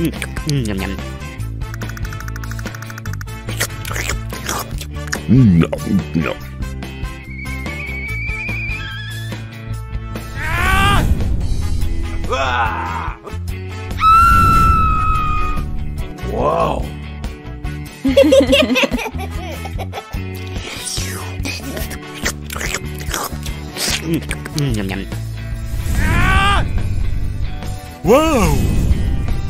Mm, mm, yum, yum. No, no. Wow. Mm, yum, yum. Wow. Mm-hmm.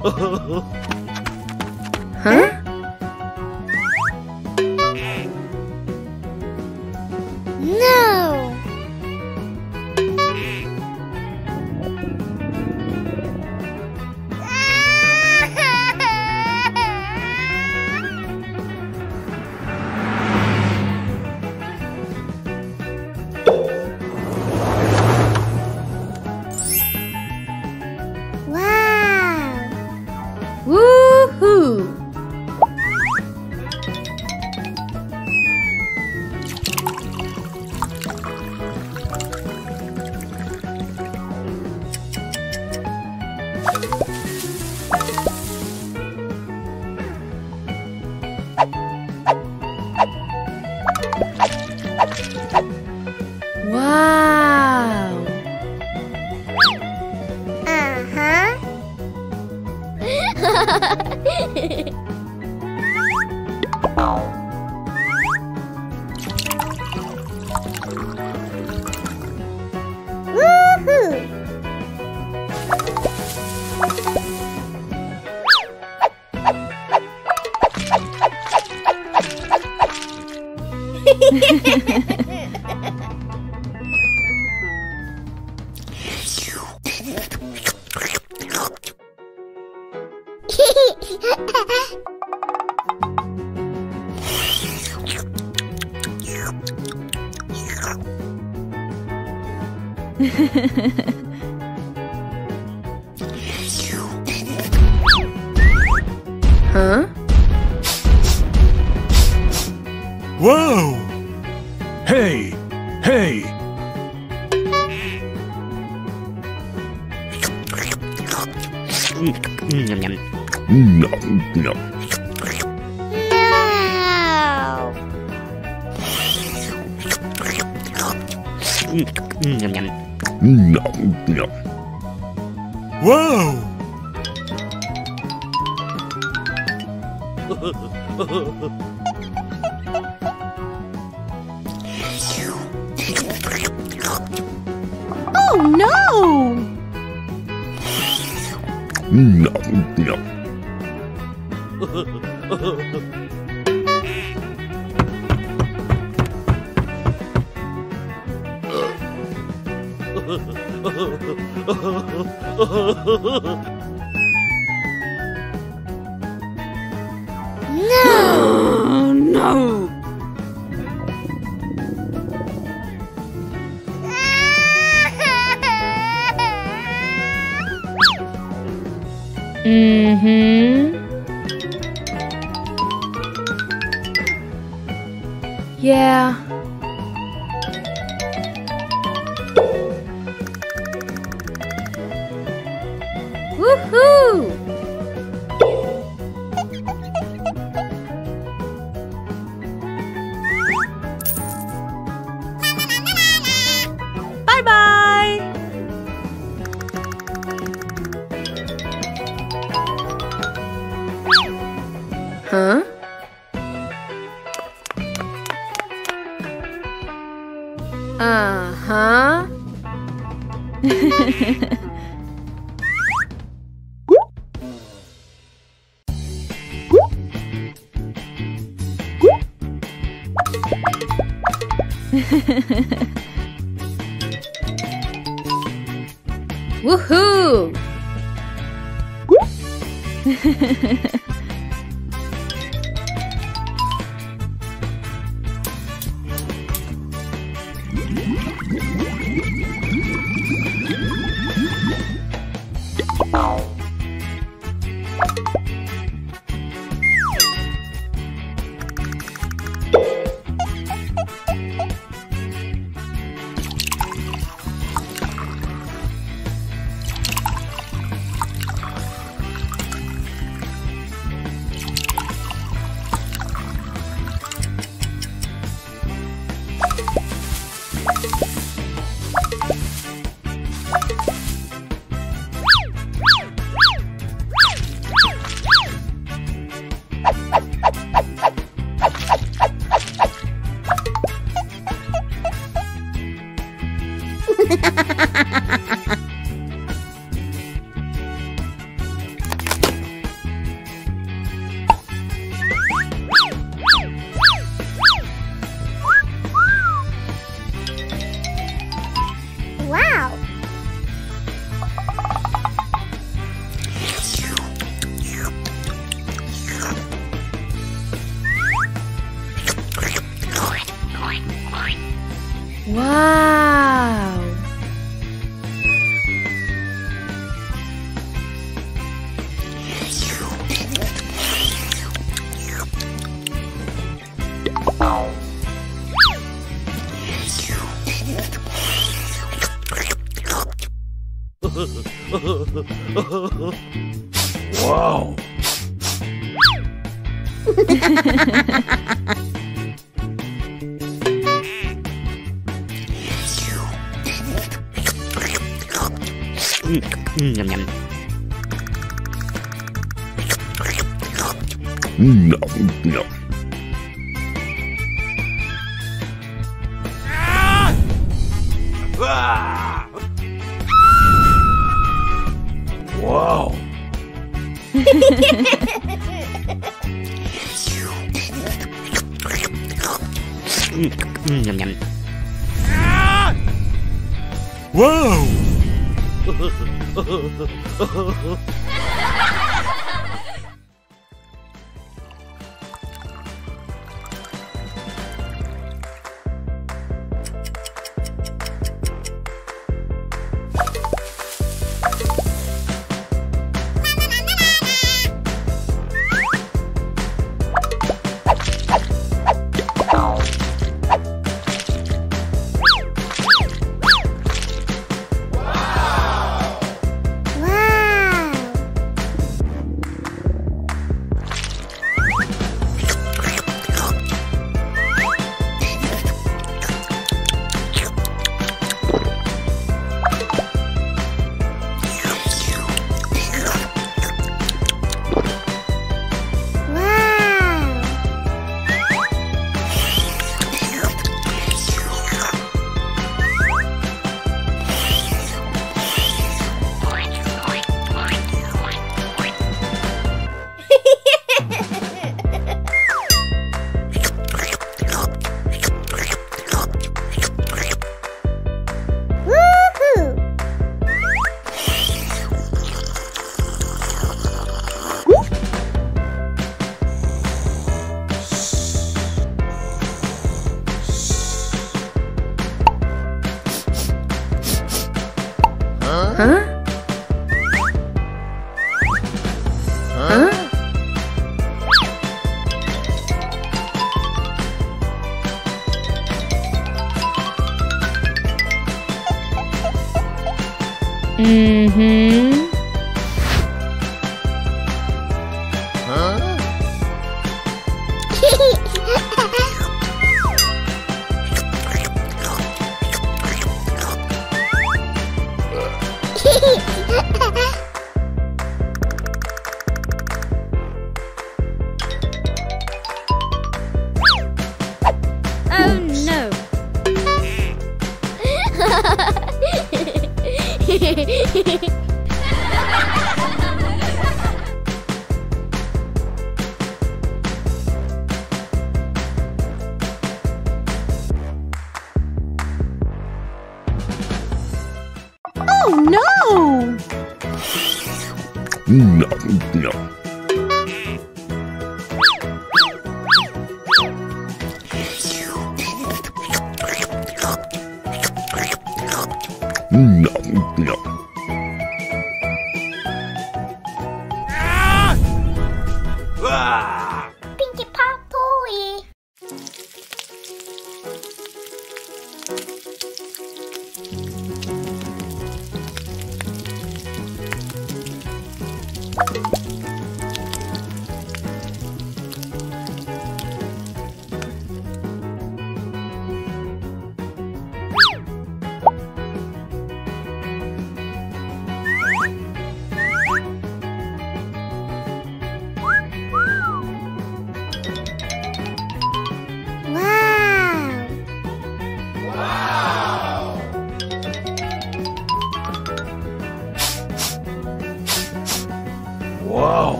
呵呵。wow. Mm, no, no. Ah! Ah! Whoa. Whoa!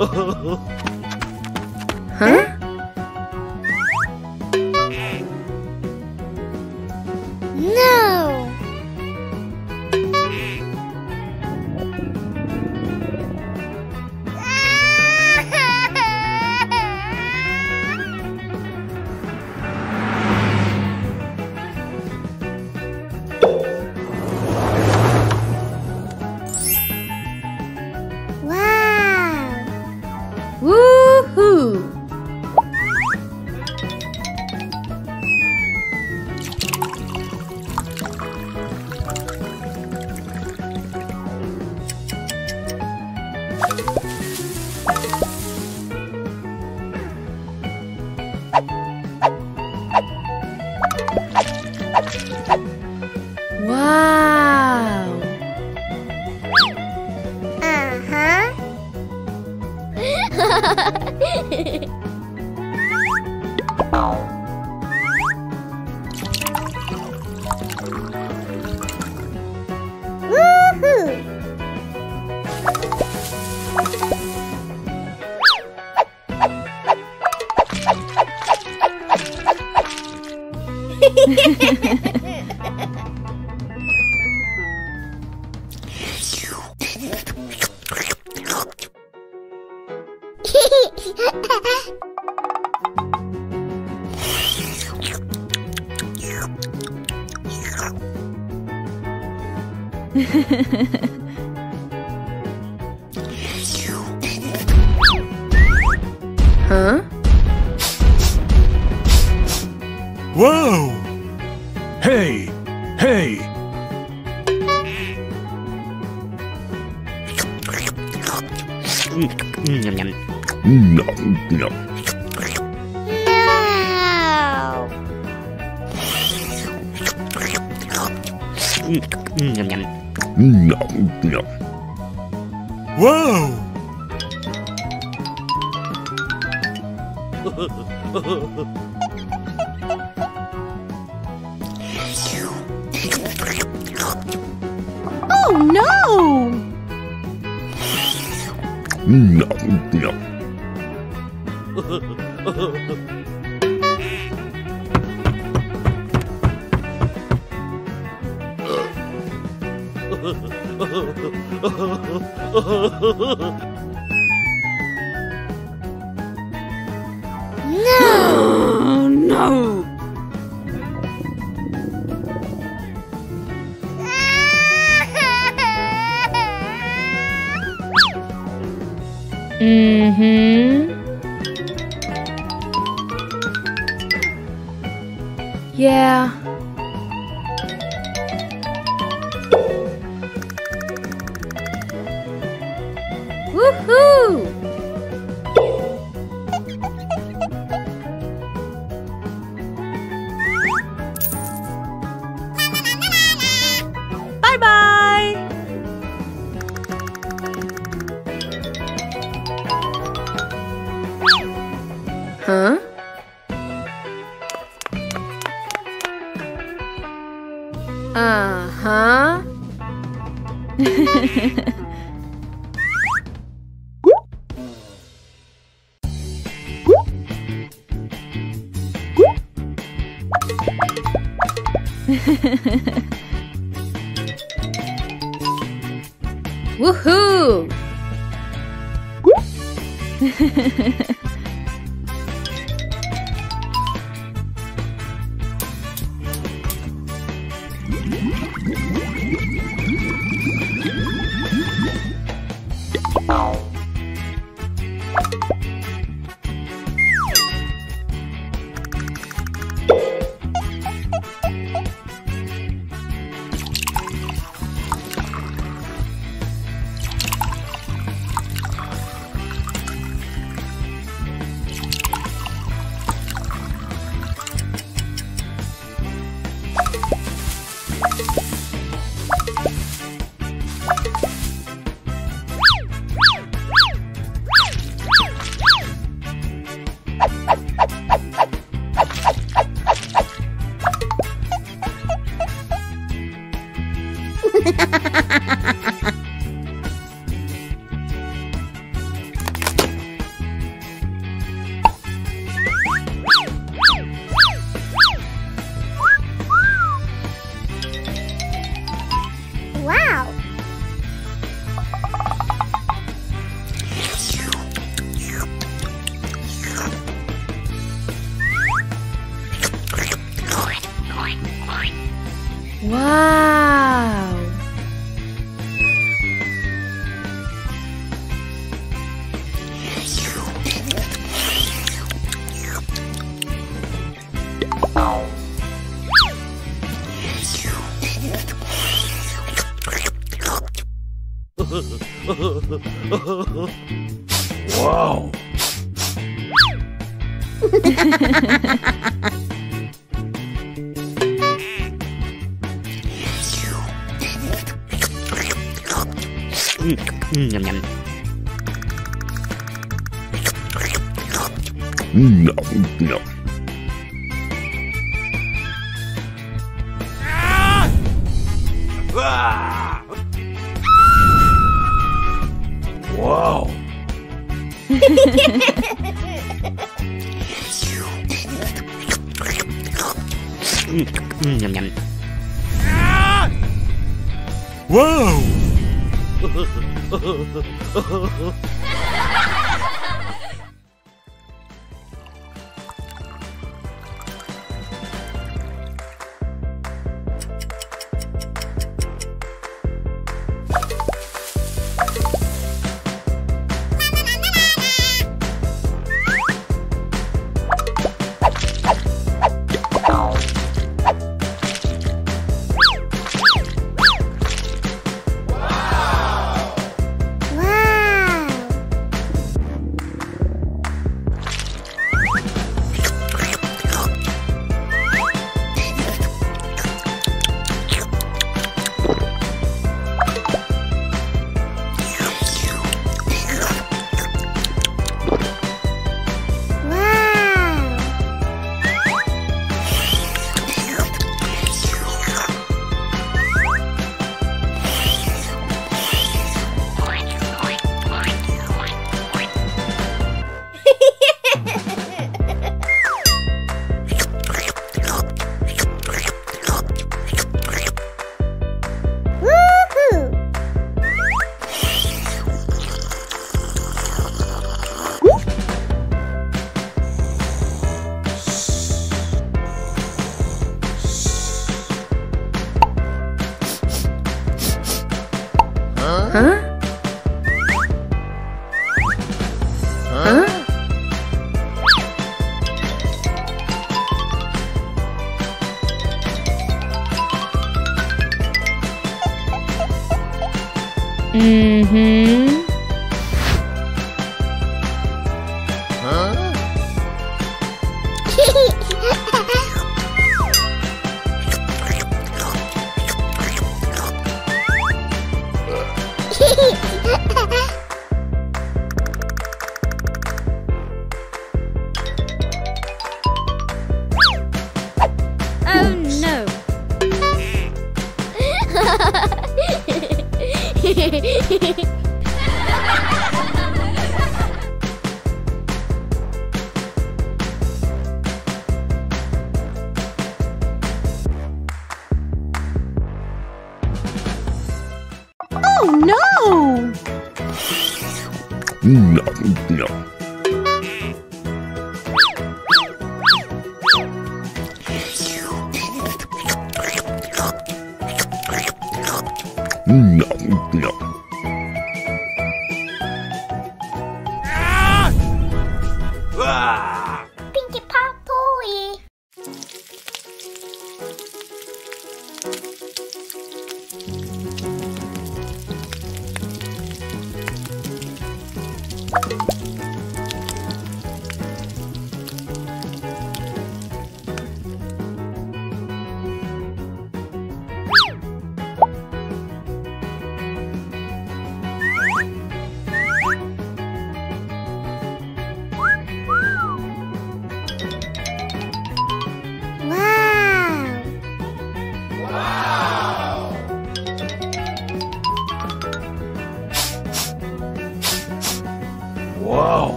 oh. oh.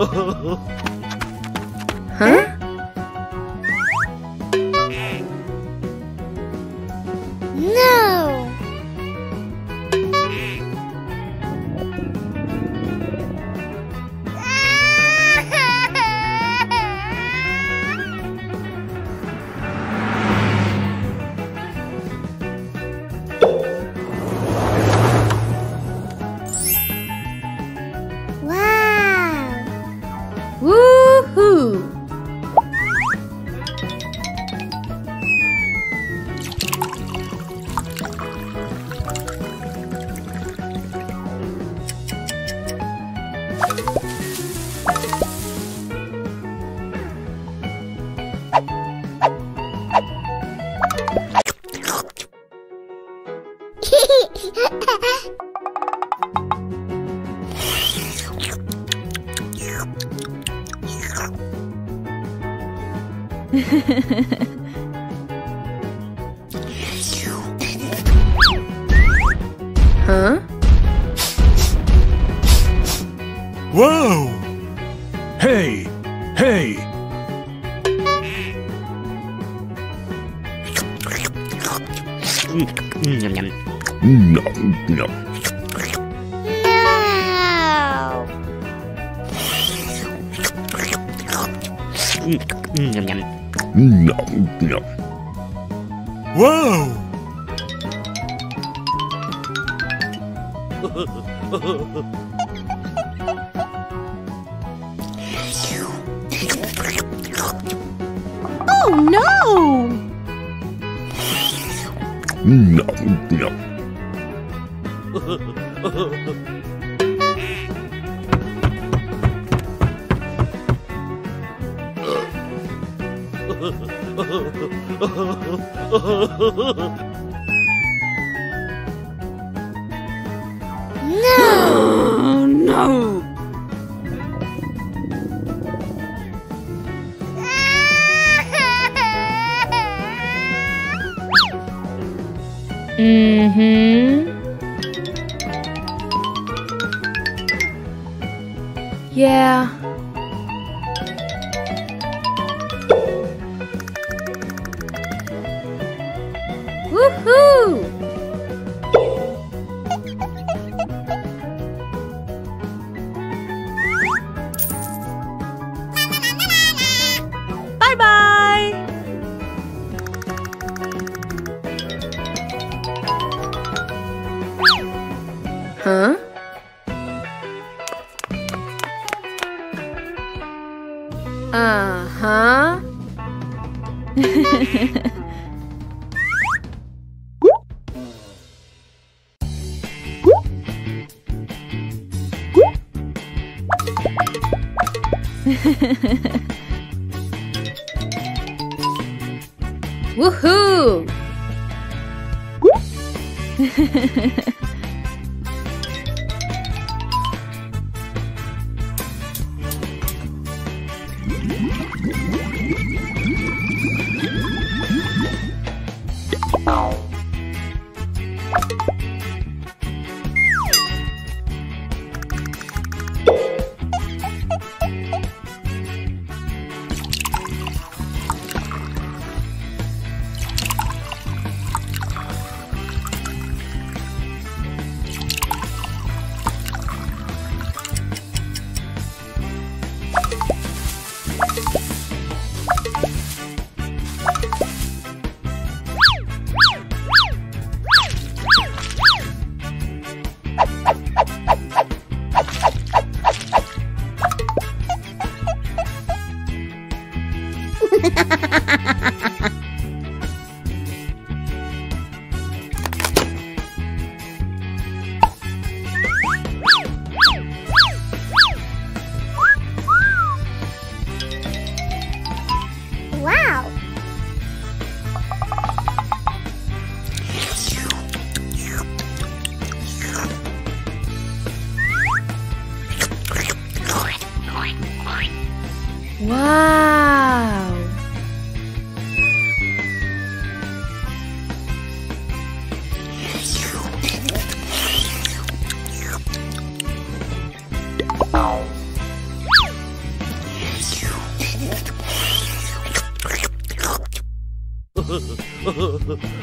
哦 吼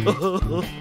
Oh.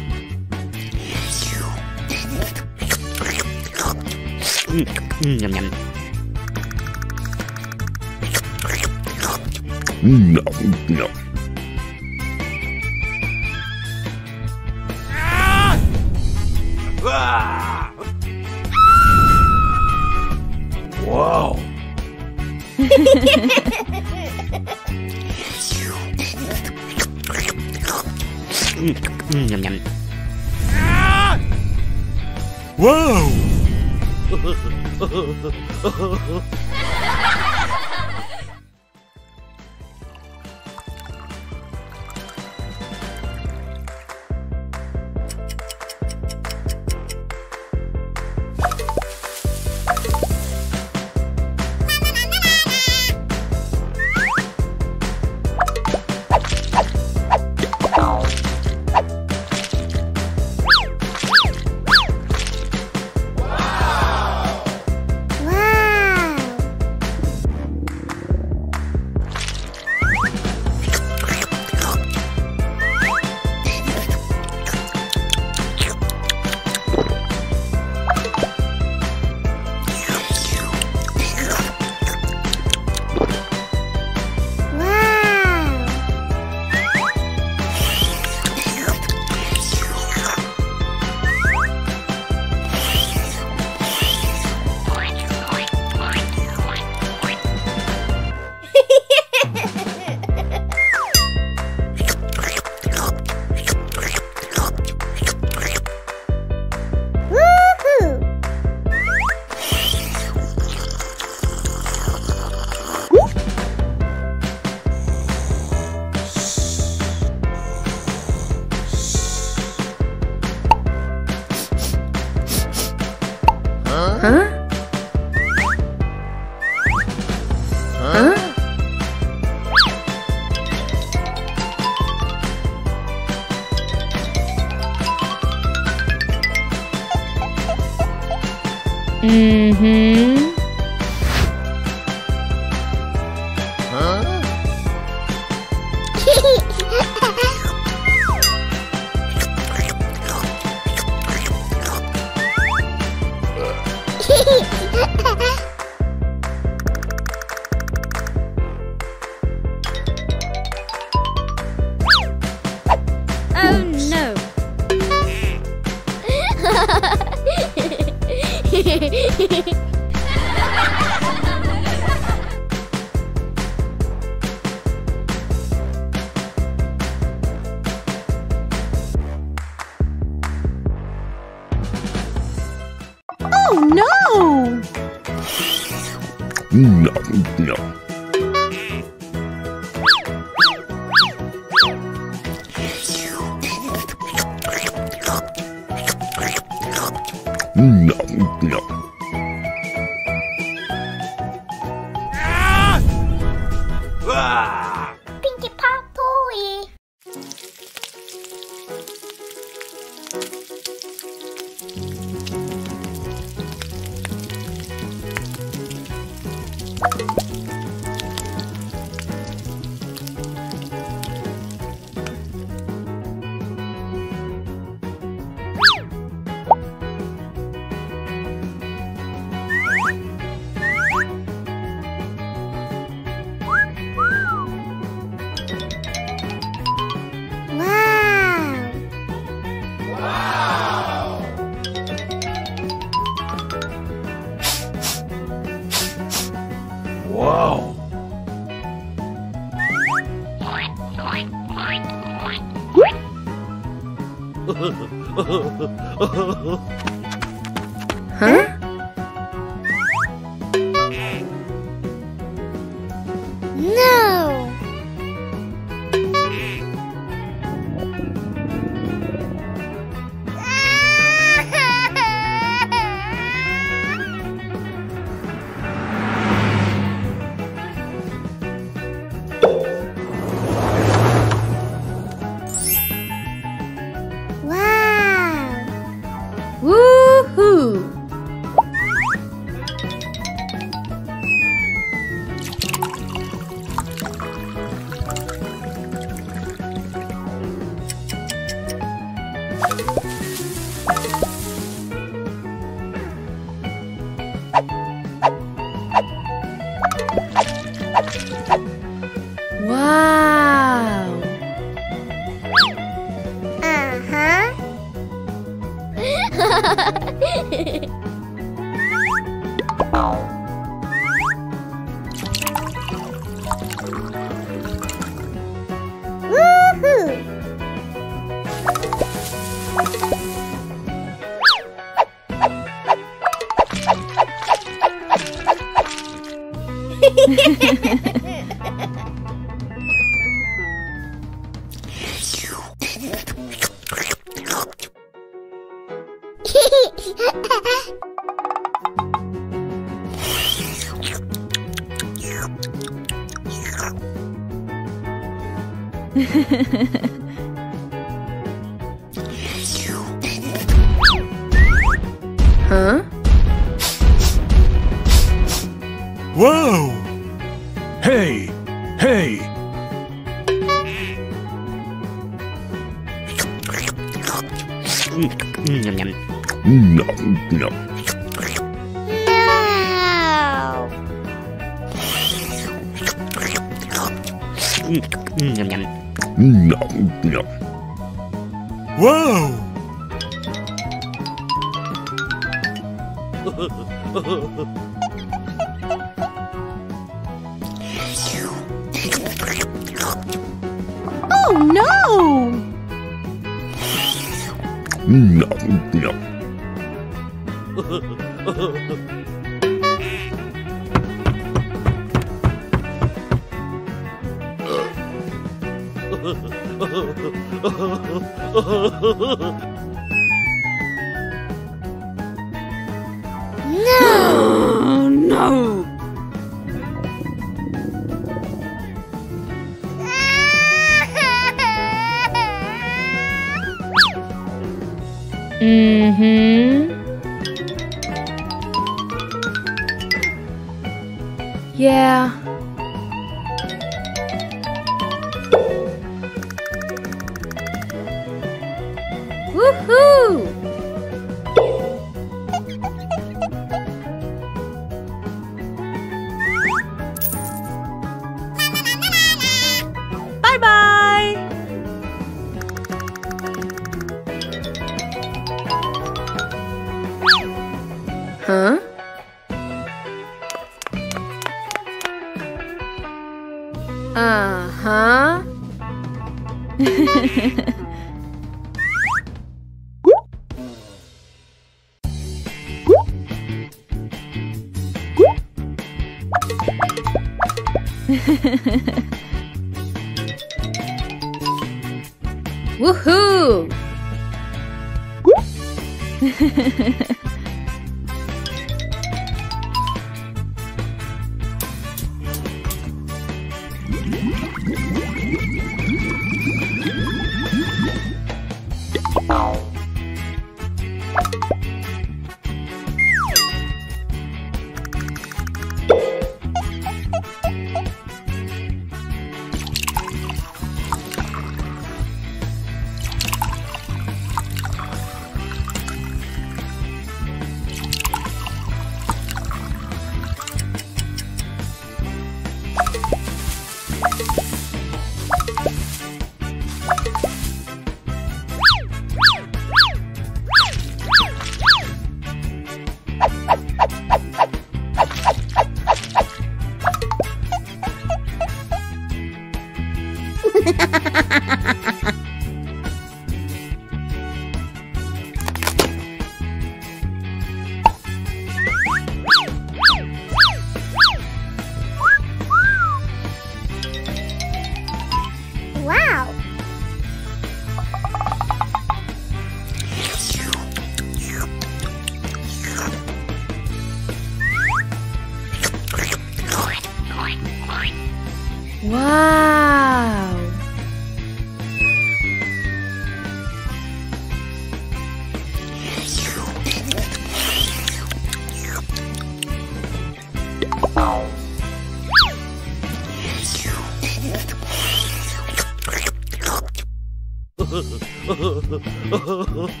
oh.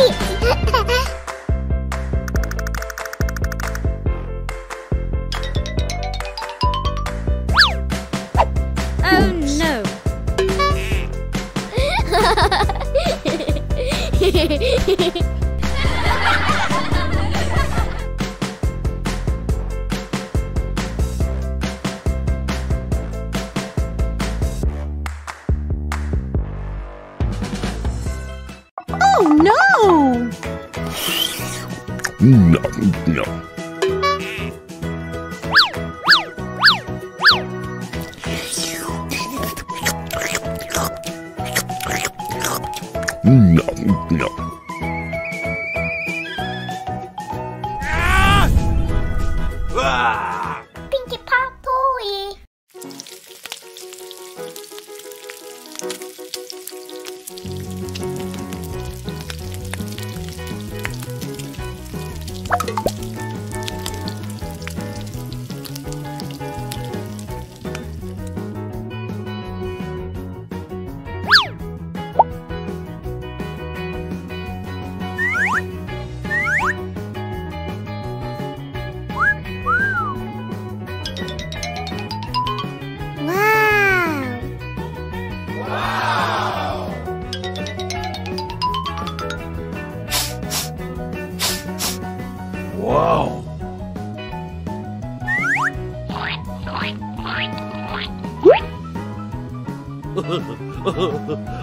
Oh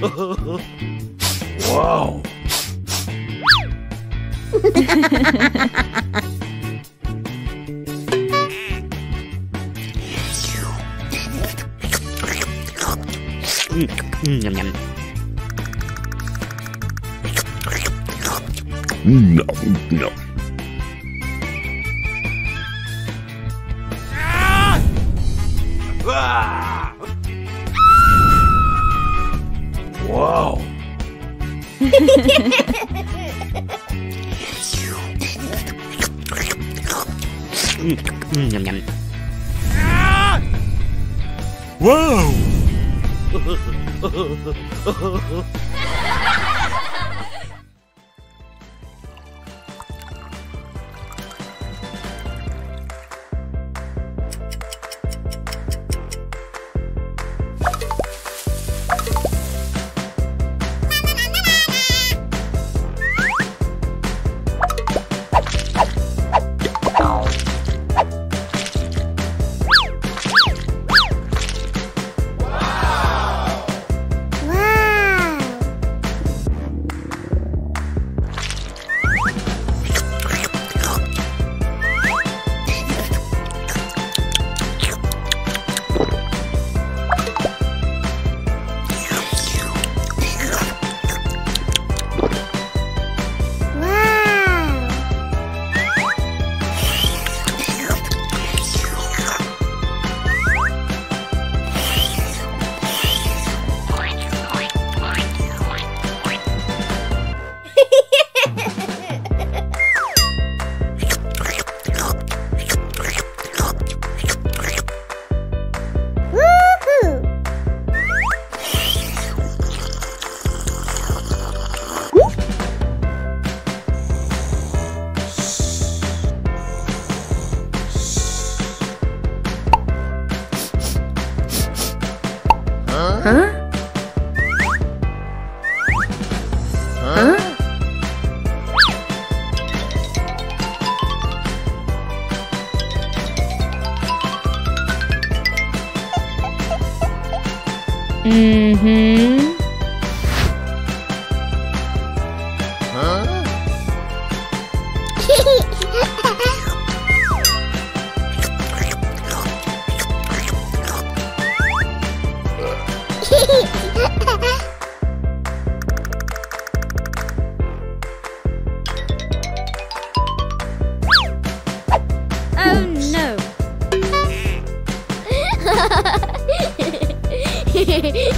Wow! Mm, mm,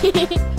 Bye.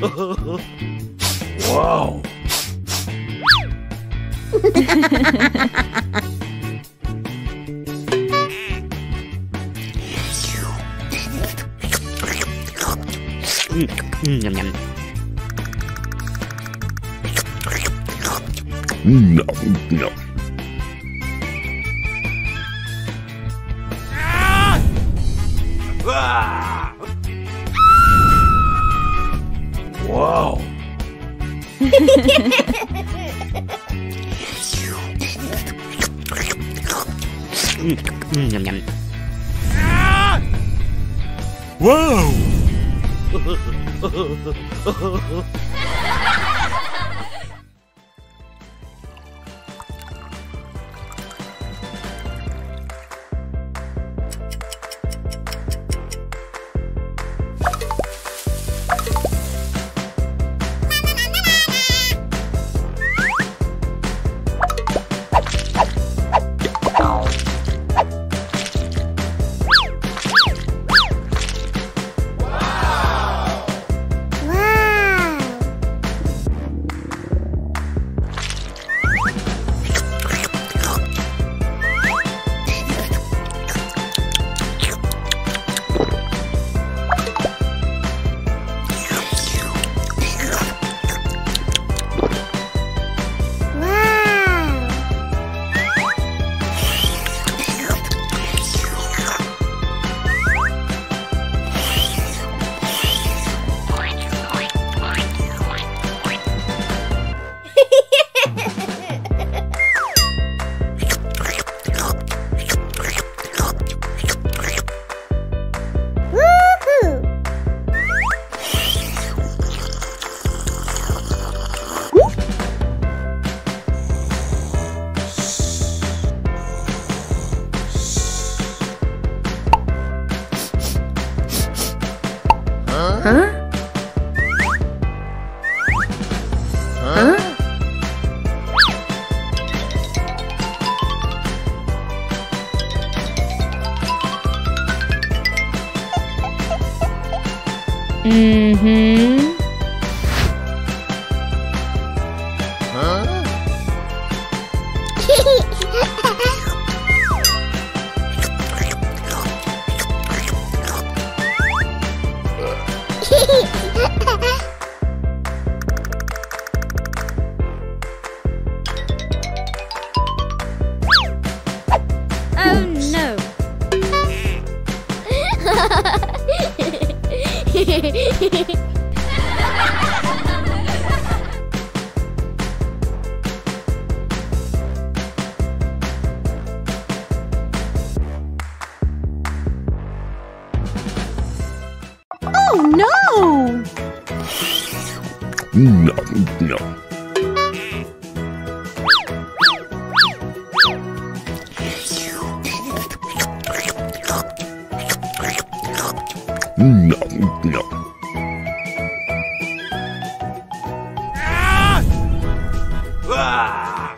Wow! Nhầm nhầm. No, no. 啊。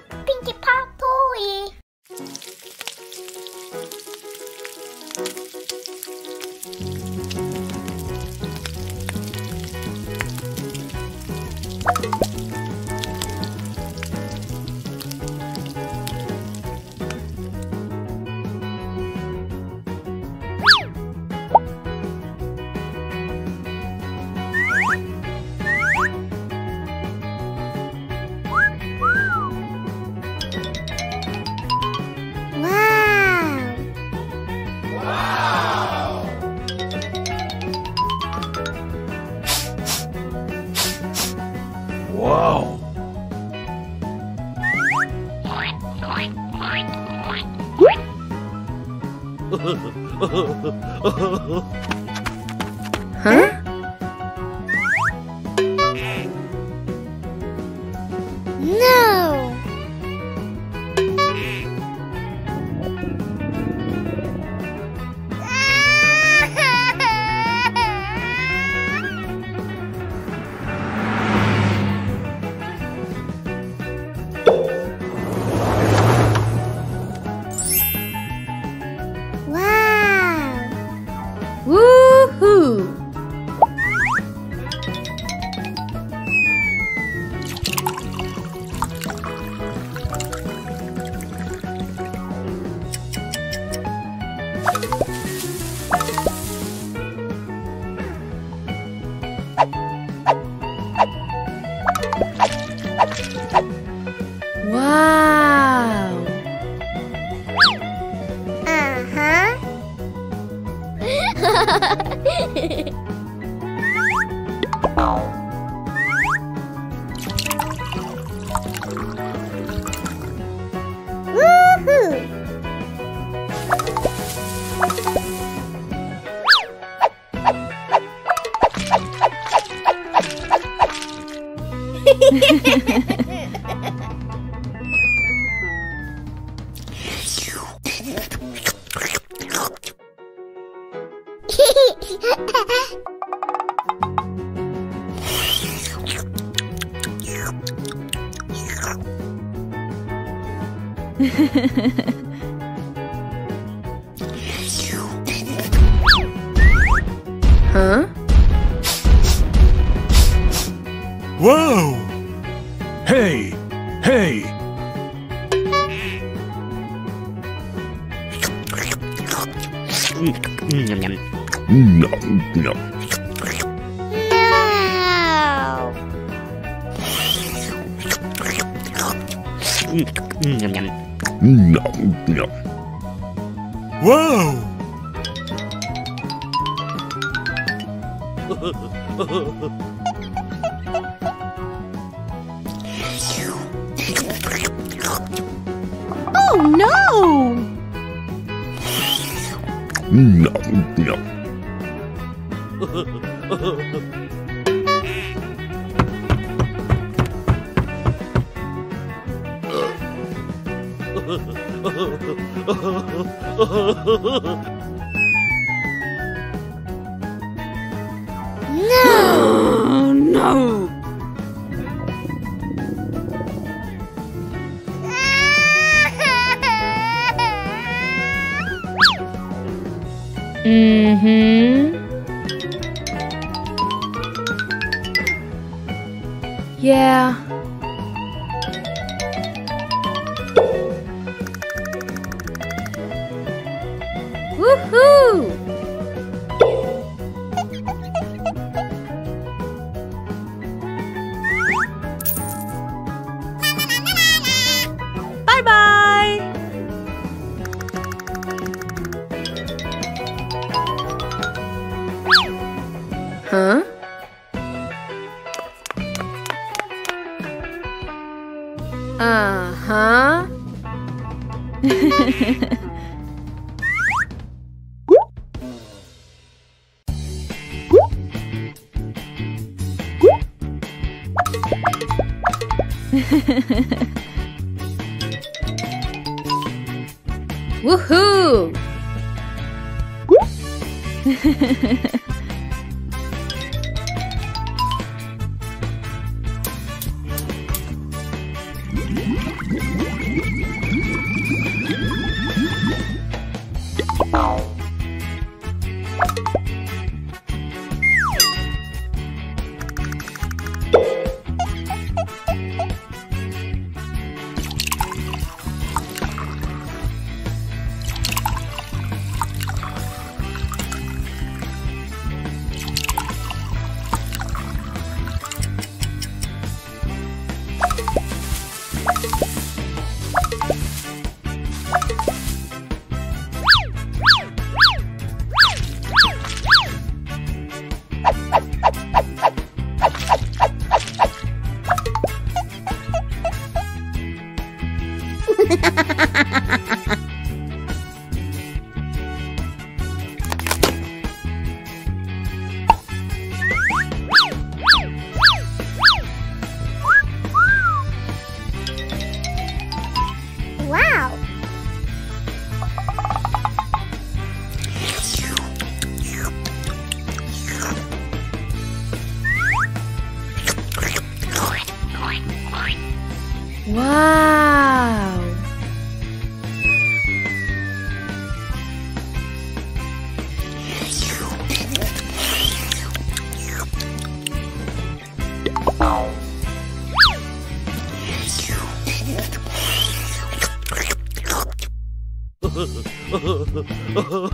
Oh.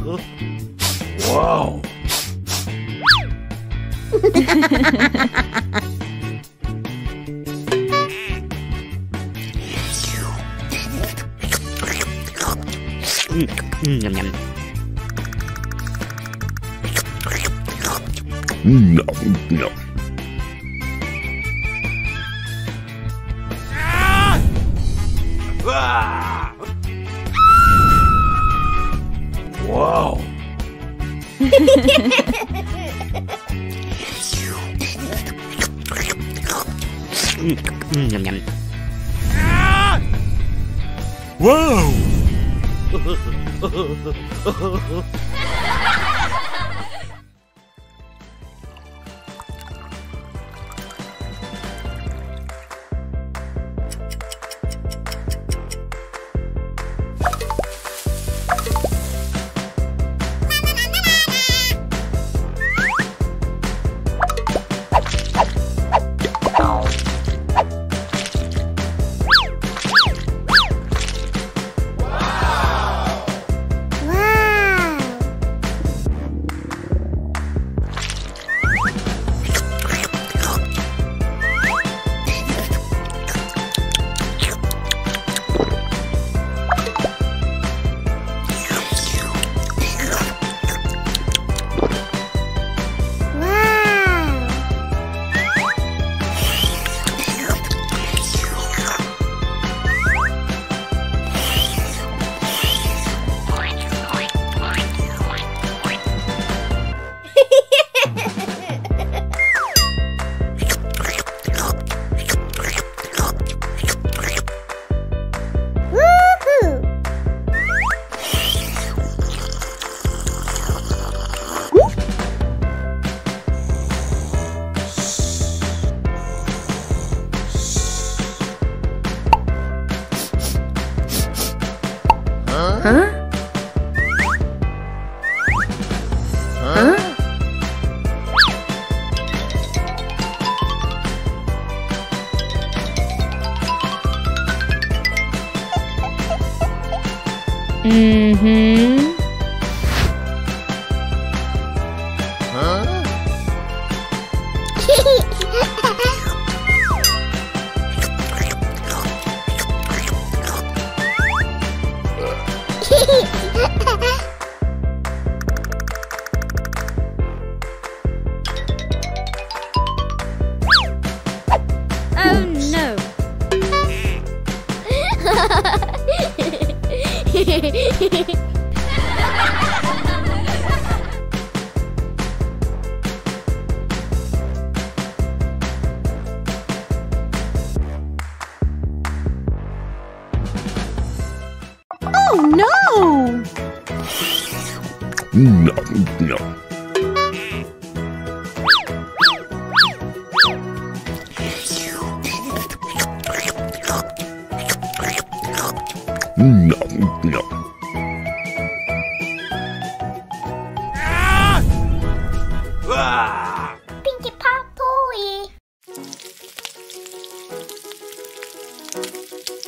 Wow.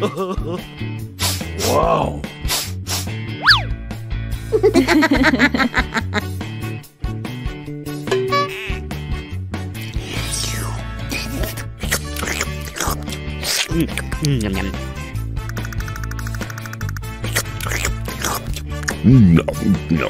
Wow. Mm, mm, nhầm nhầm.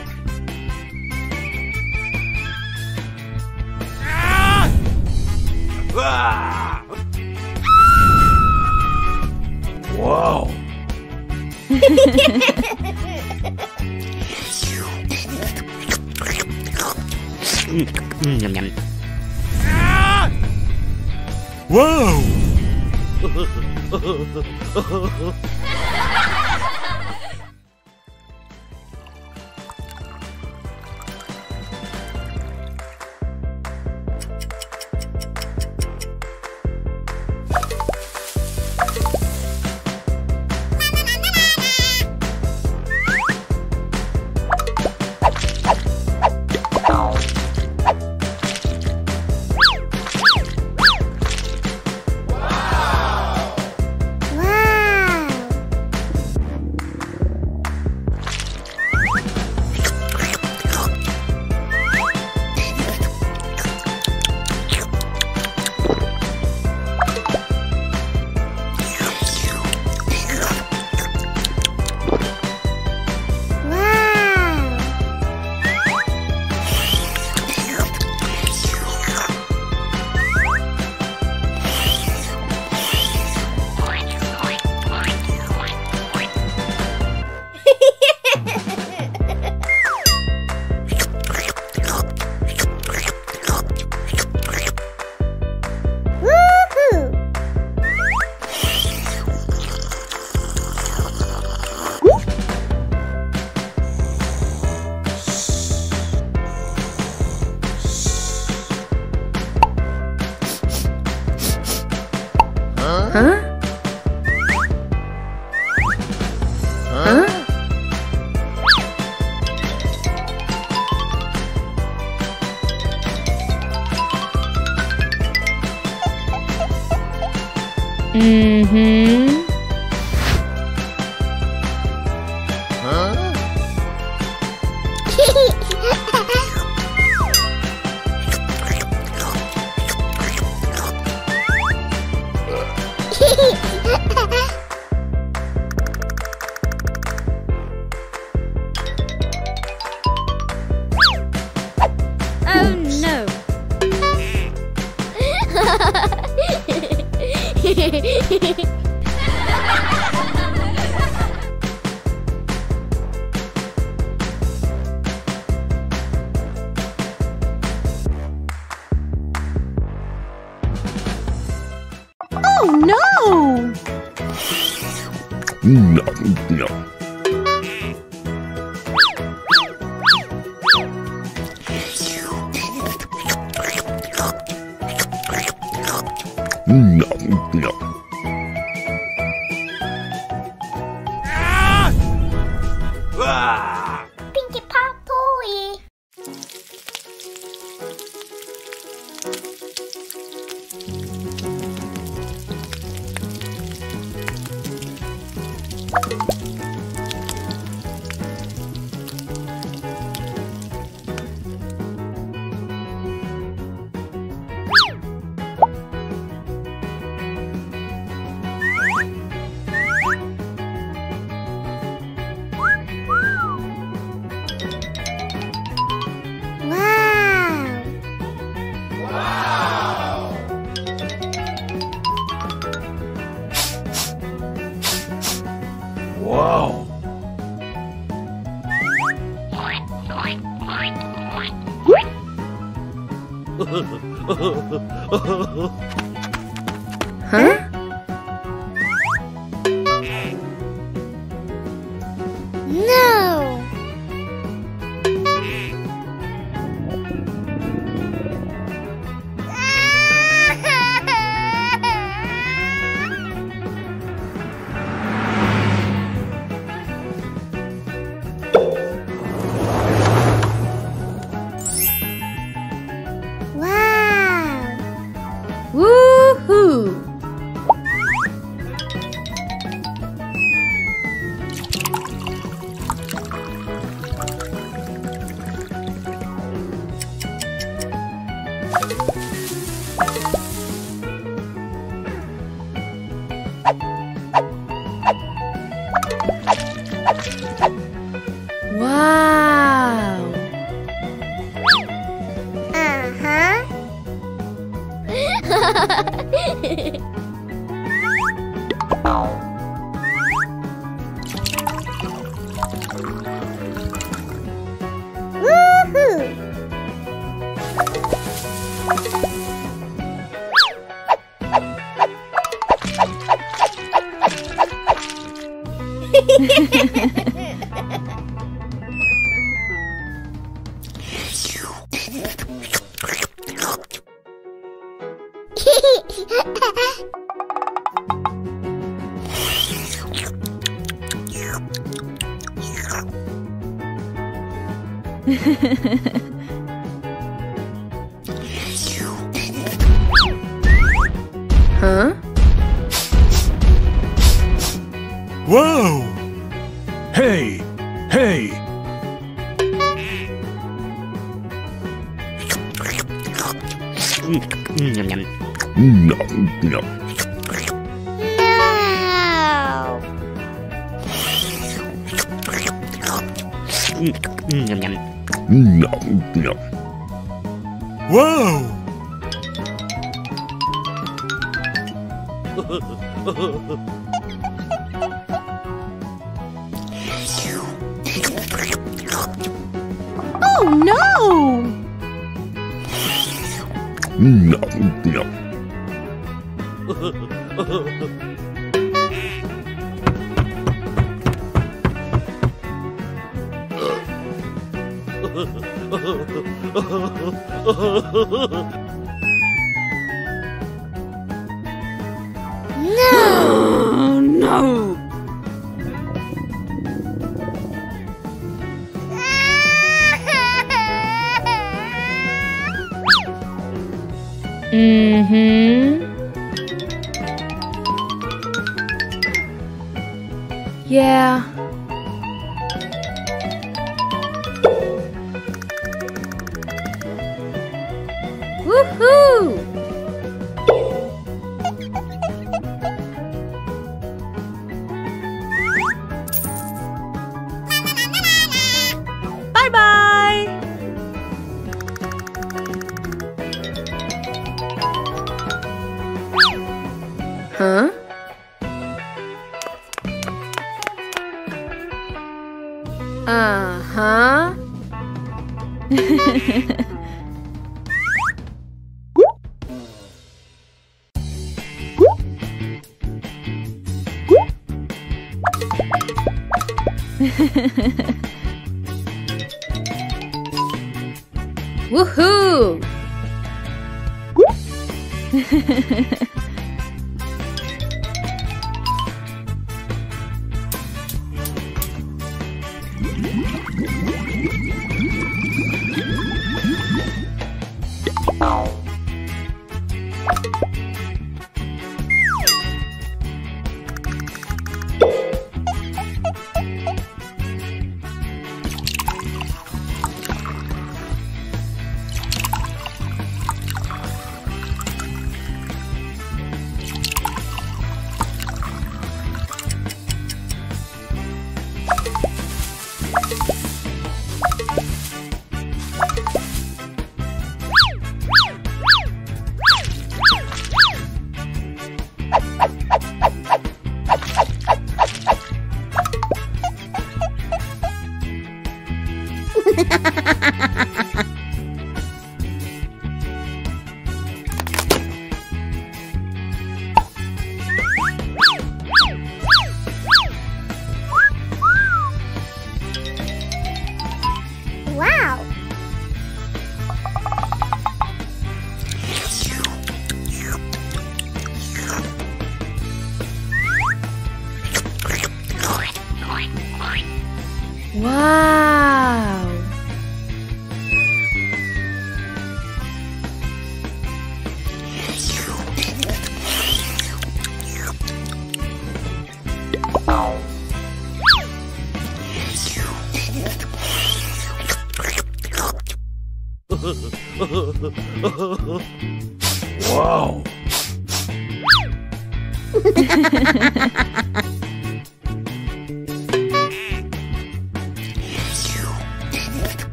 Huh?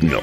No,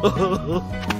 呵呵呵。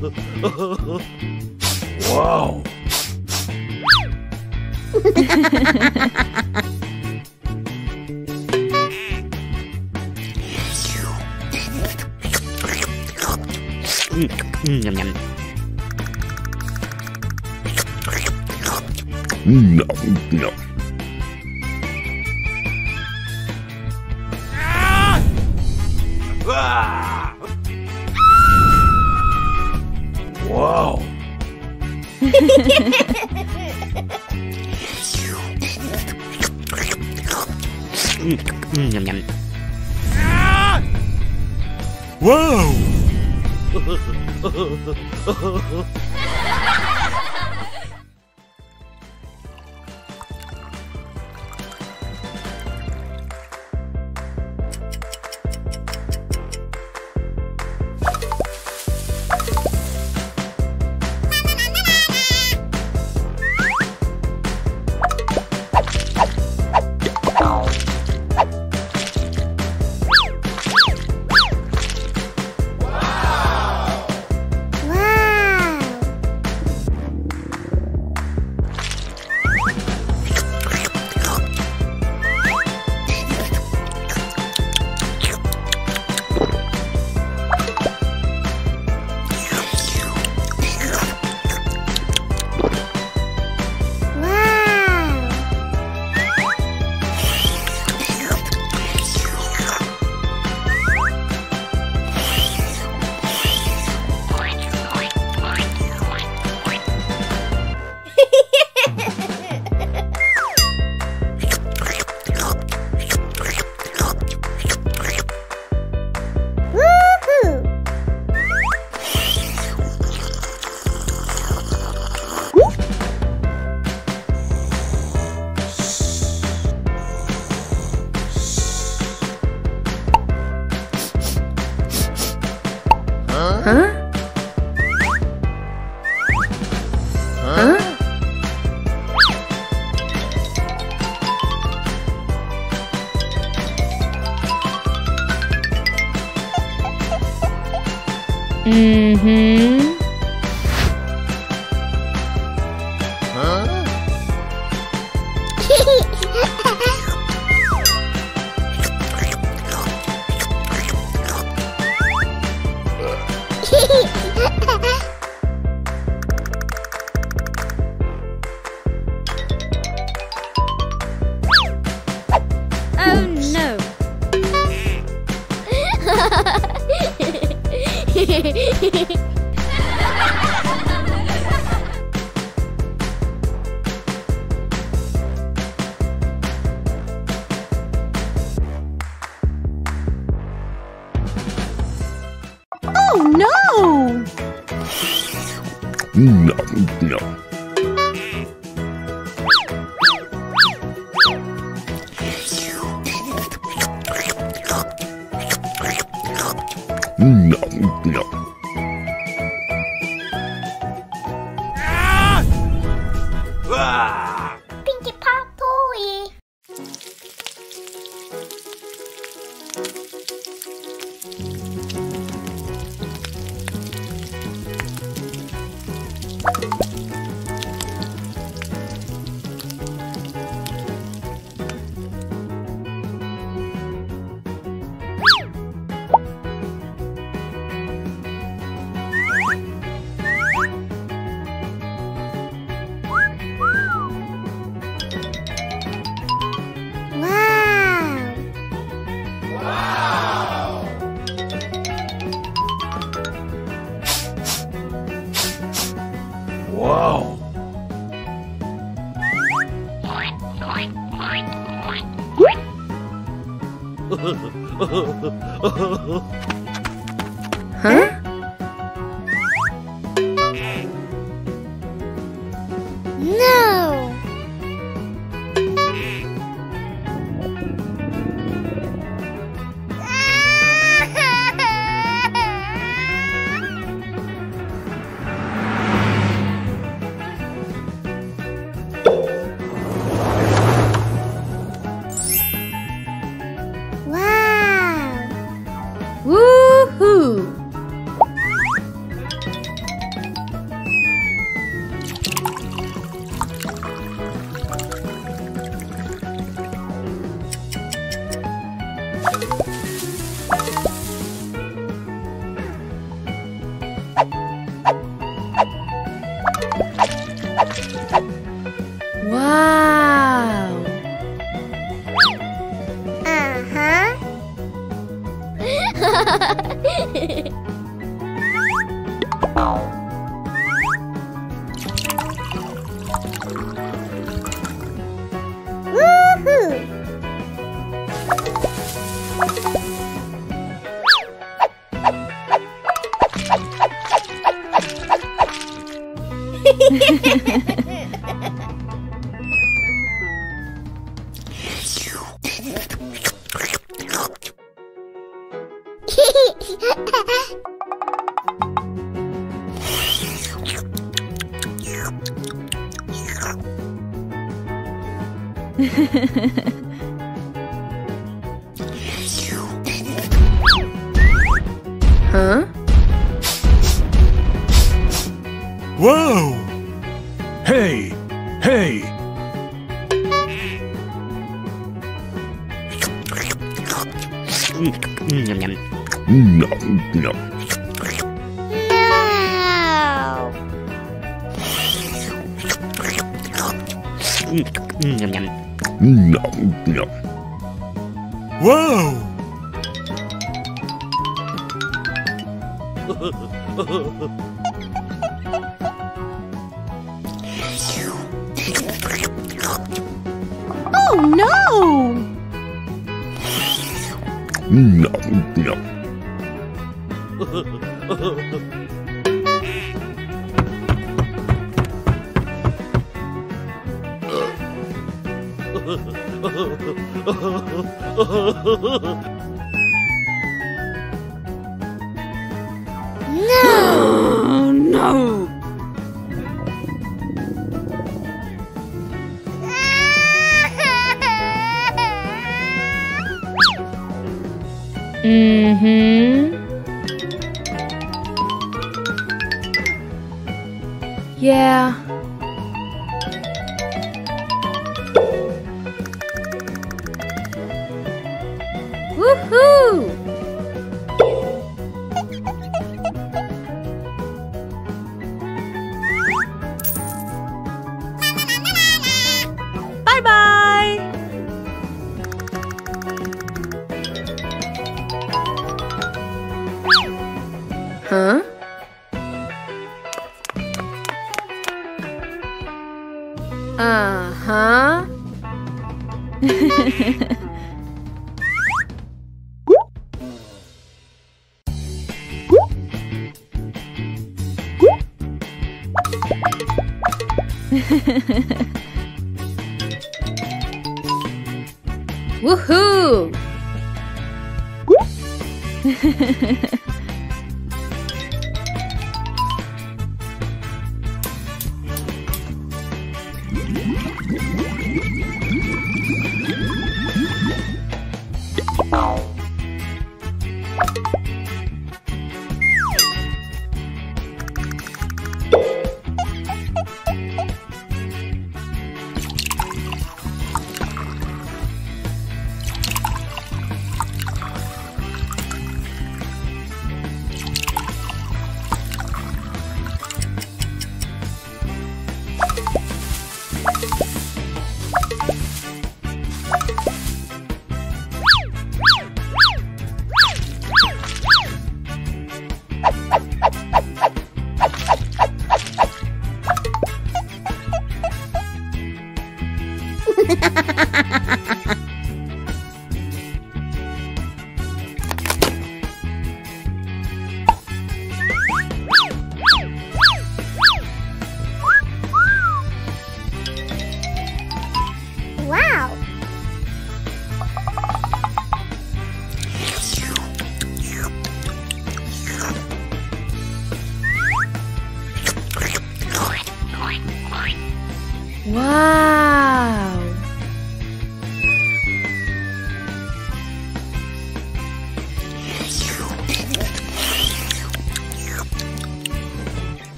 oh.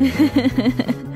Wow.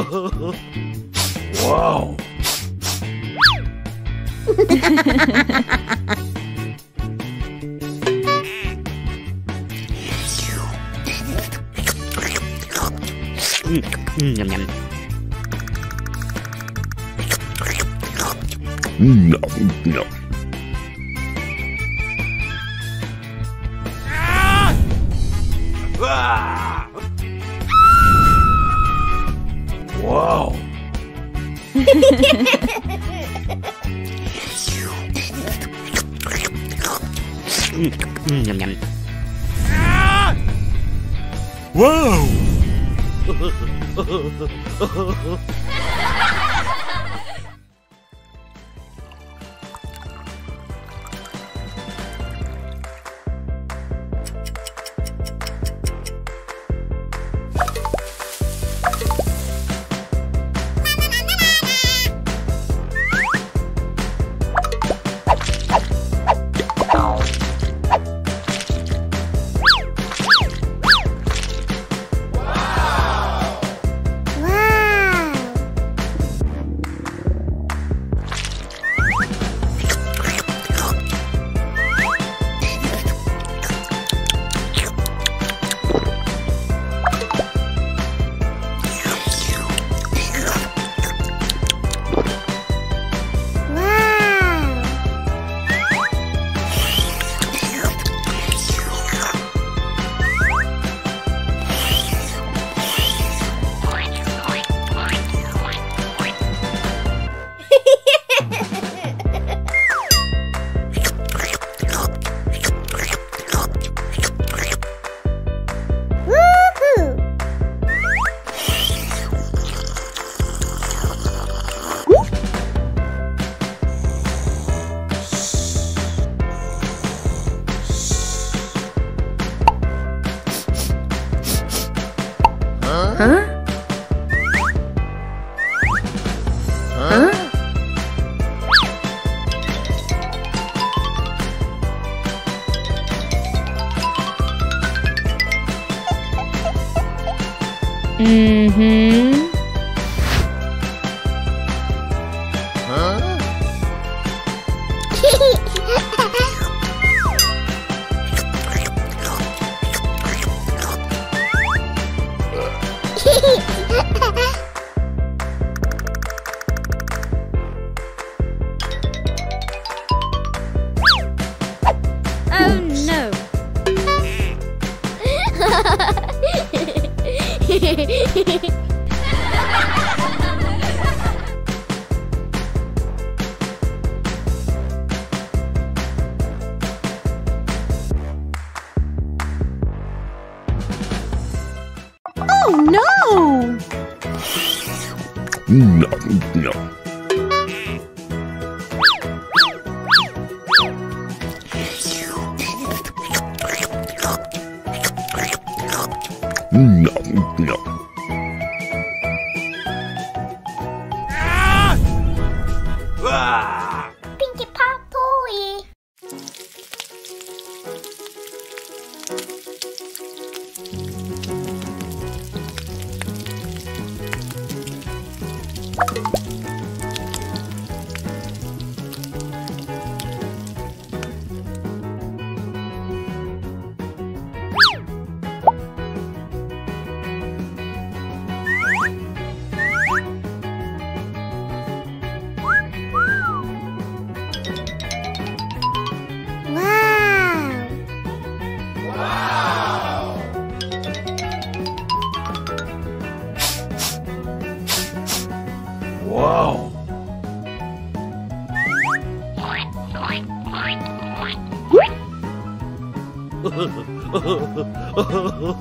Wow! Mm, mm, yum yum. no, no, 呵 呵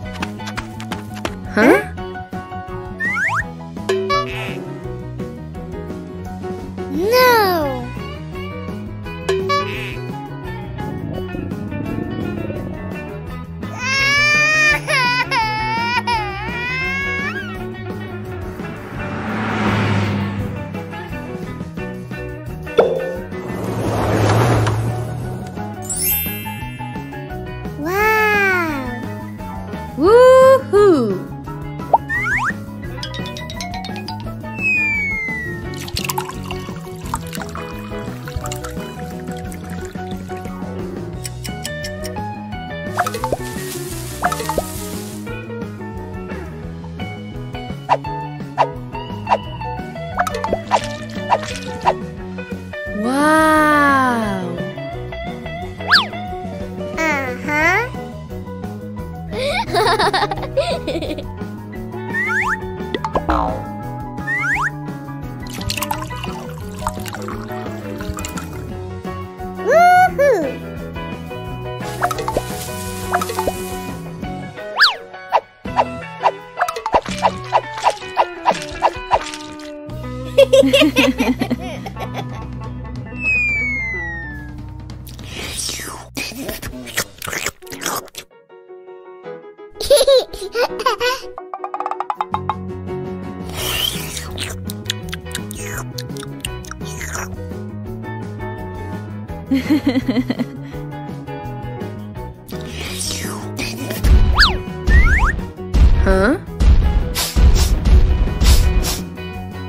huh?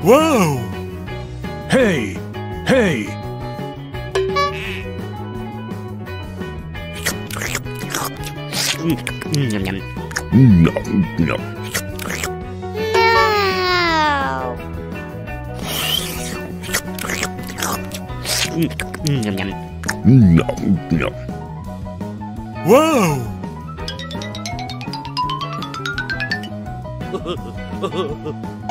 Whoa! Hey! Hey! Mm. mm, mm. No, no. No. Whoa!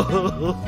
Oh.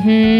Mm-hmm.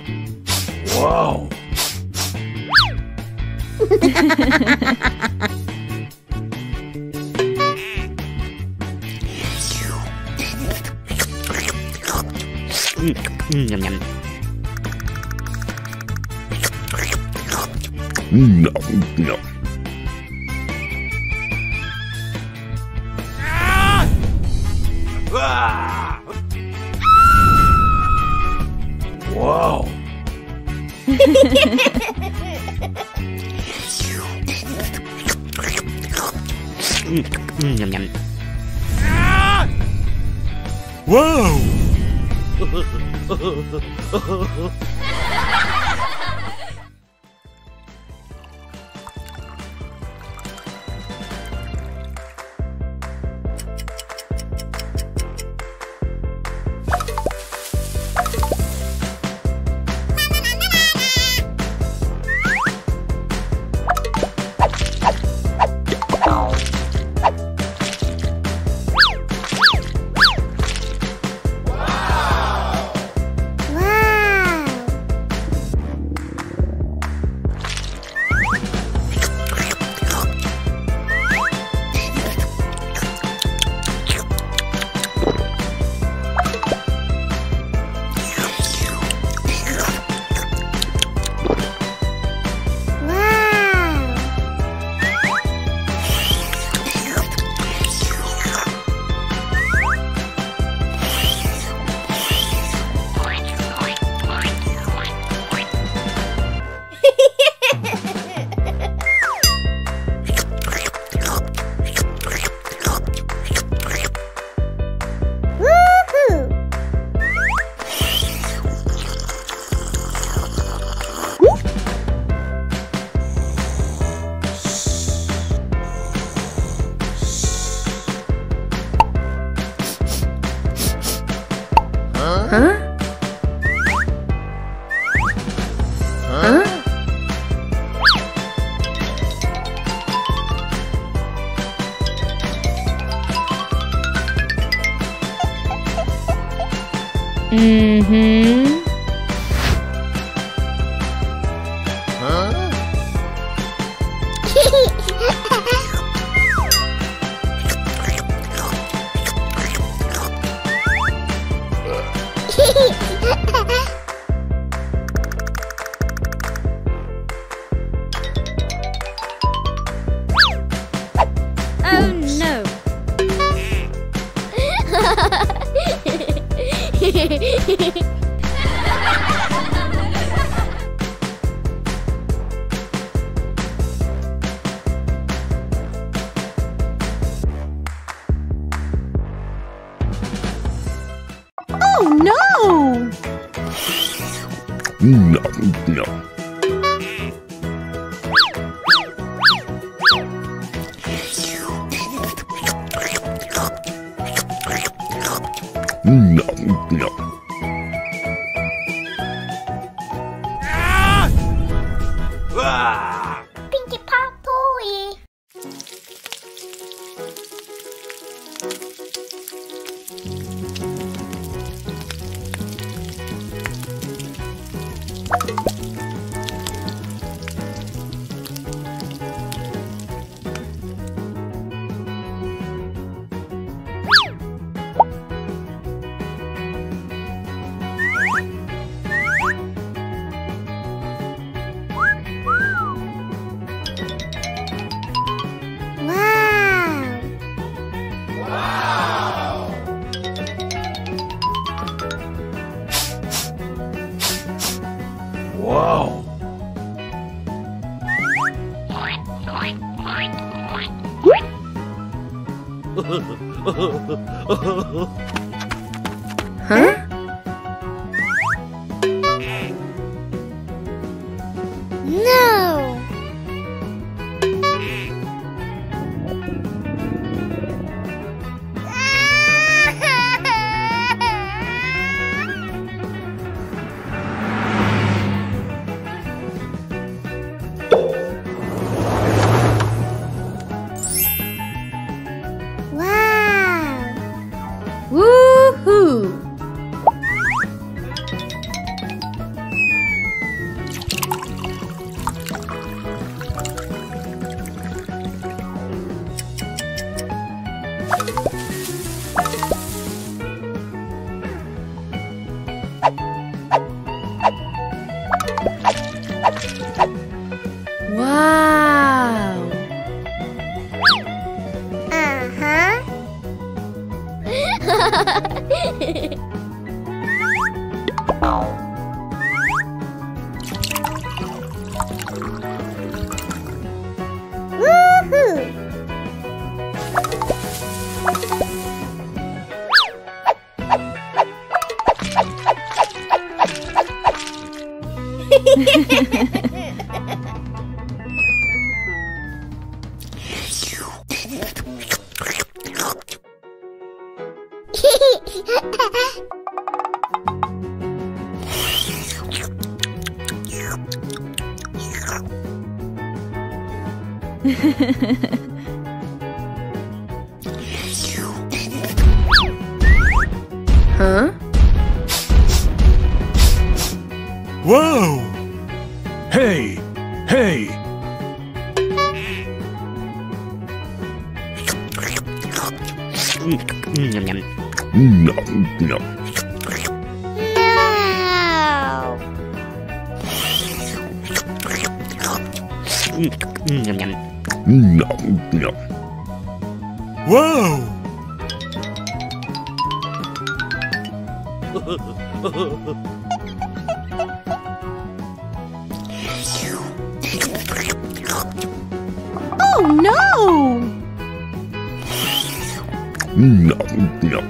Mm, nom nom.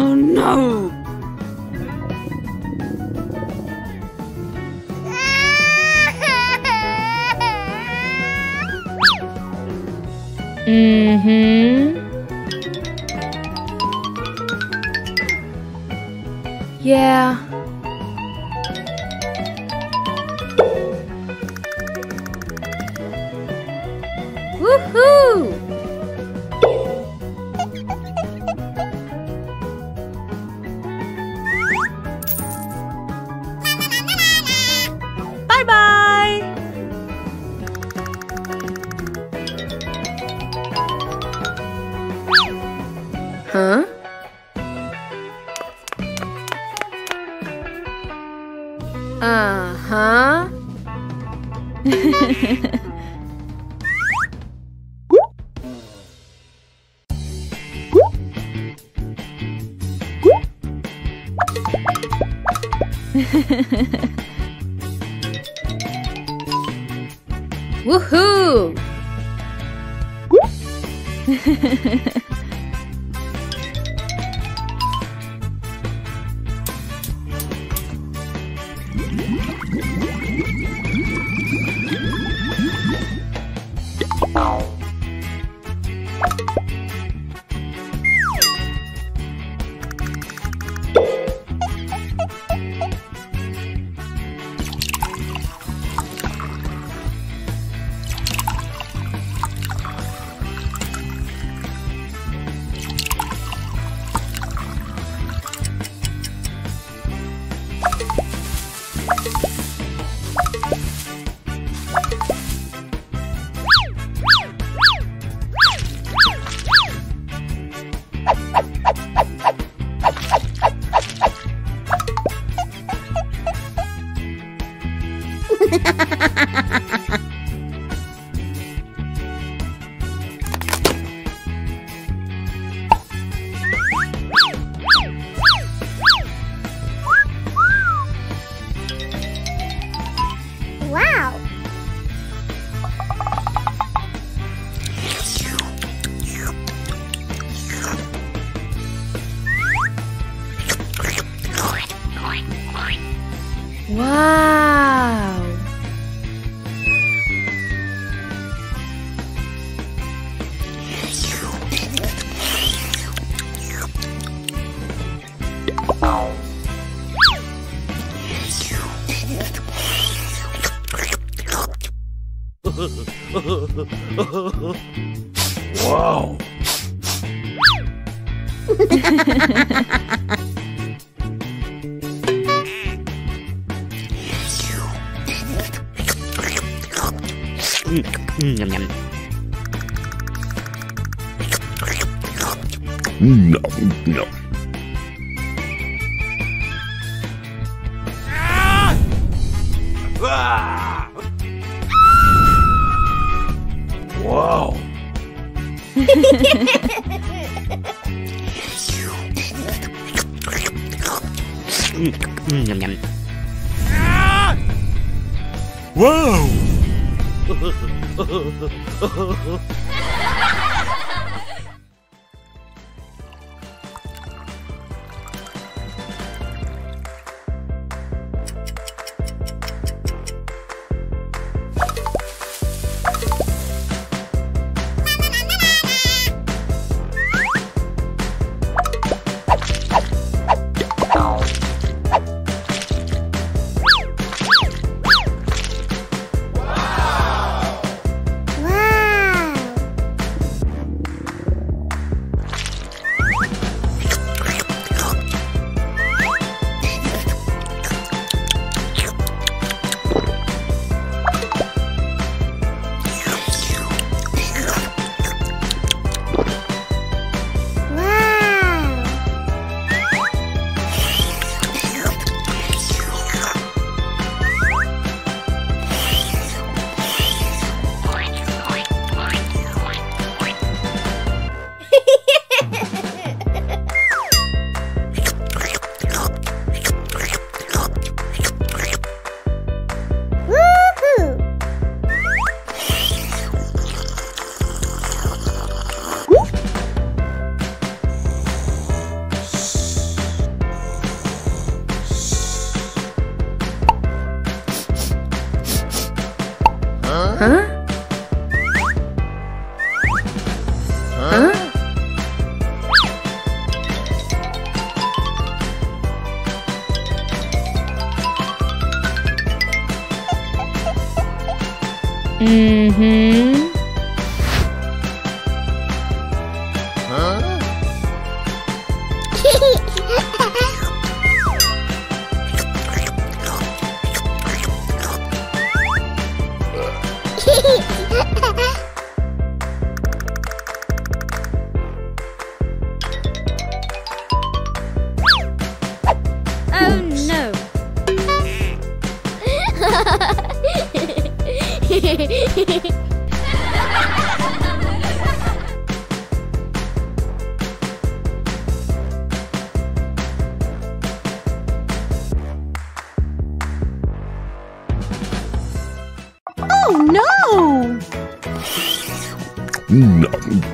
Oh no! Mm-hmm.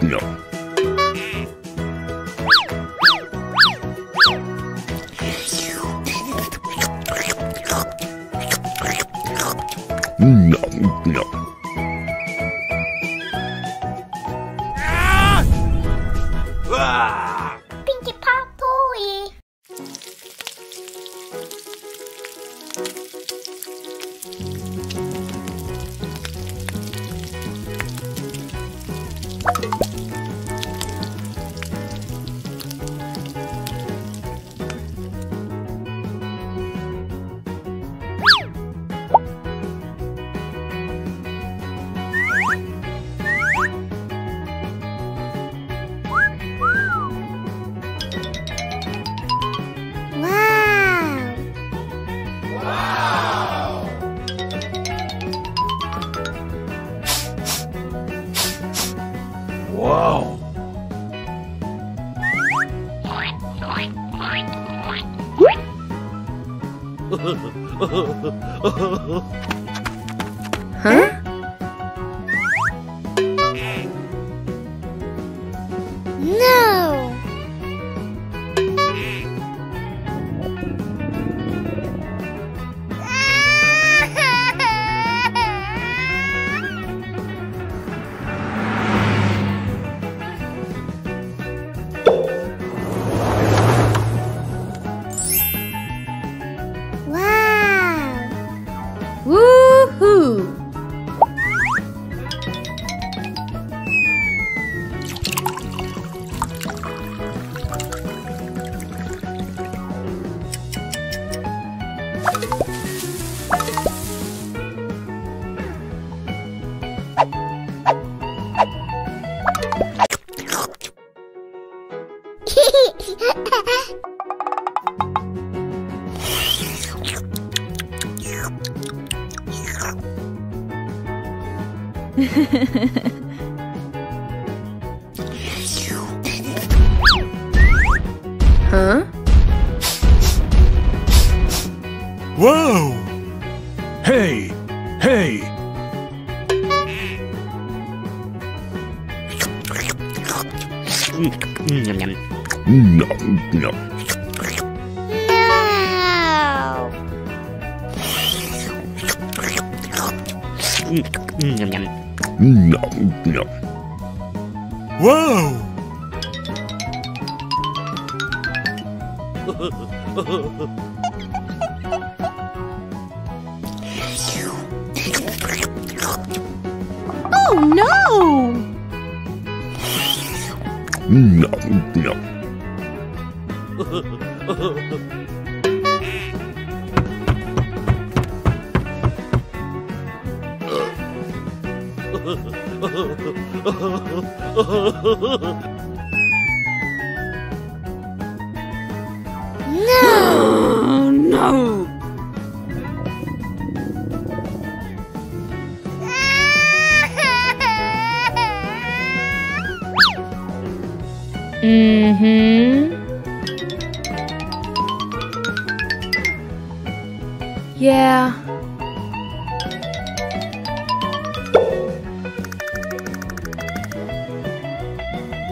No,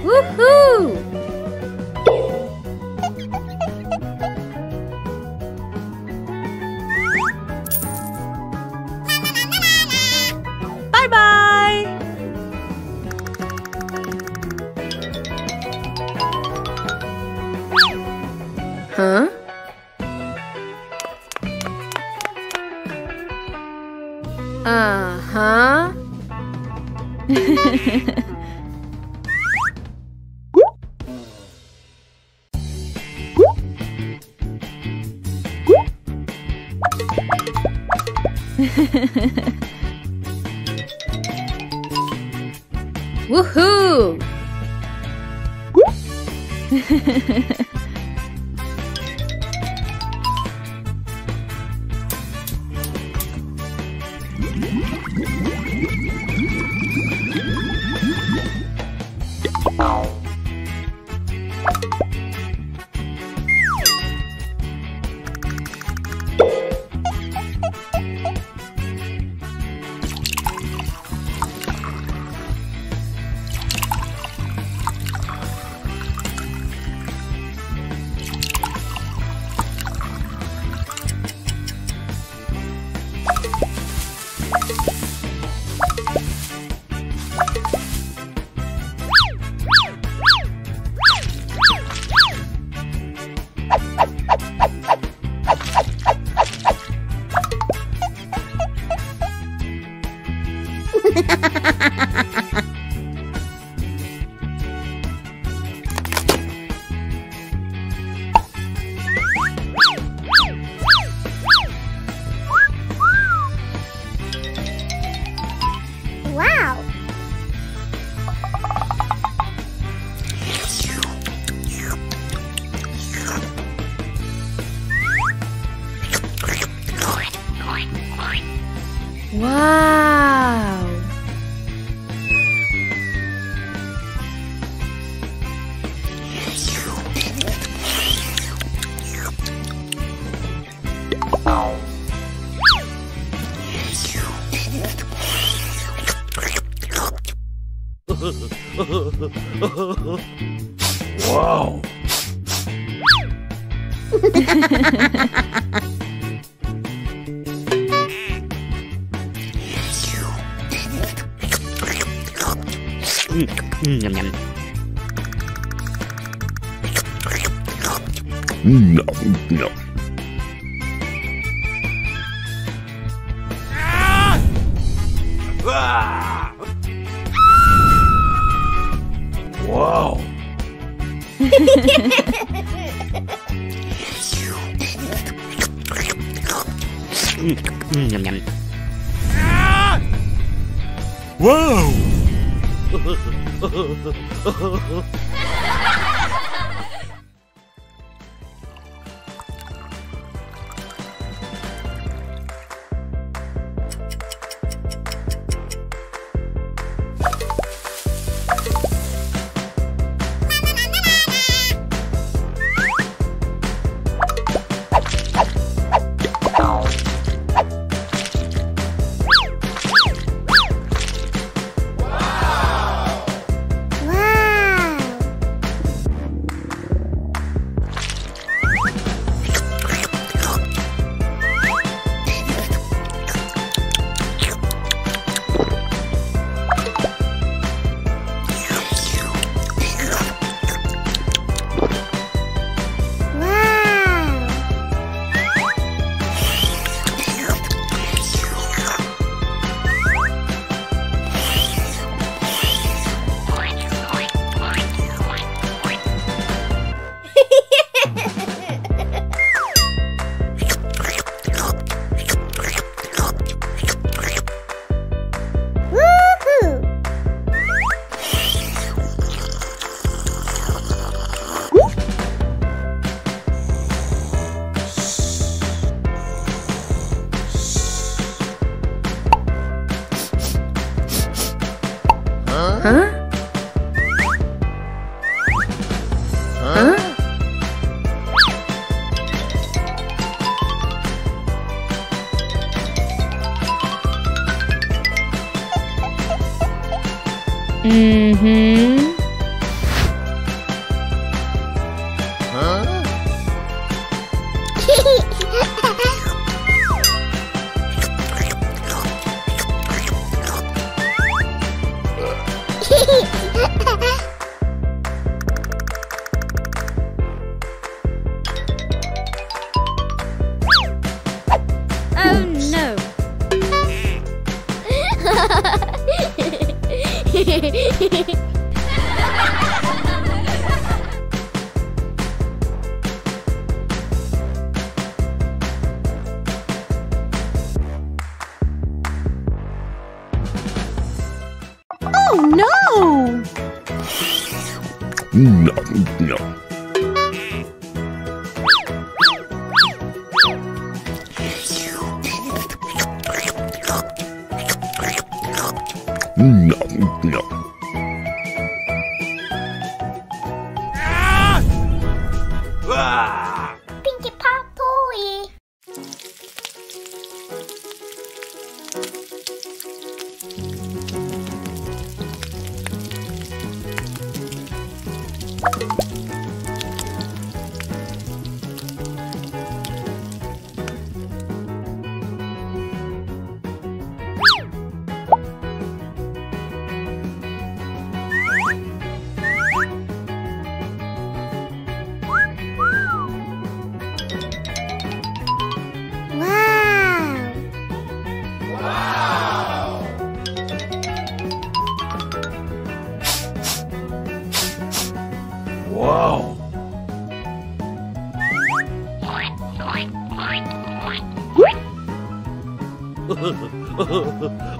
Woohoo!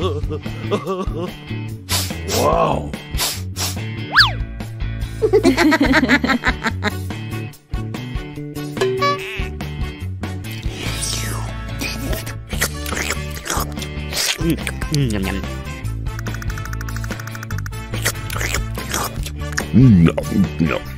Wow! Mm, mm, Yum yum. Nom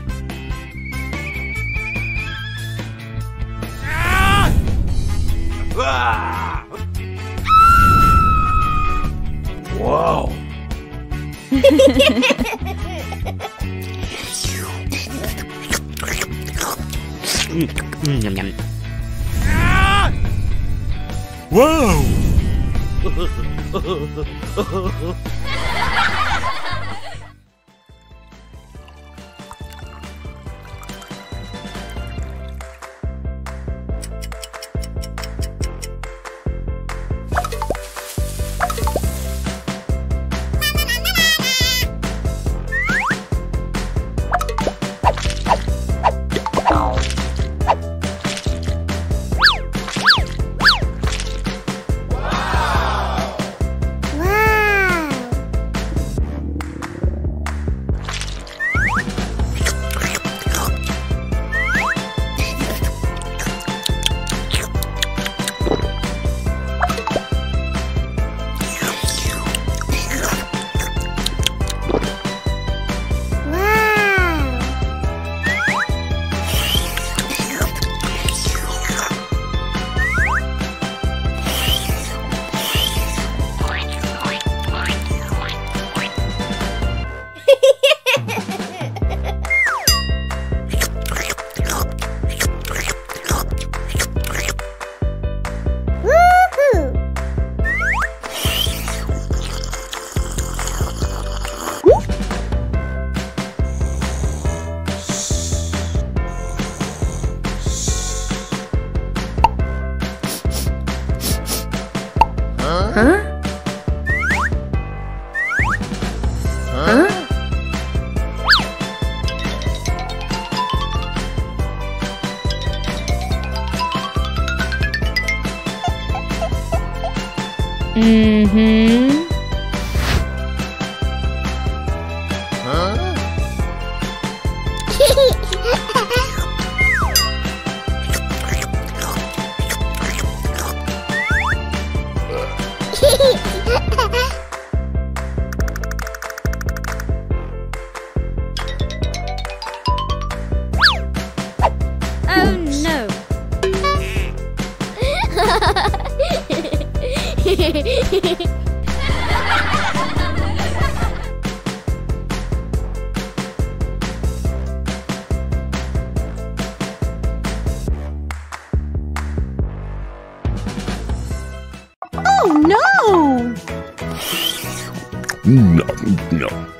Nom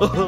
Oh.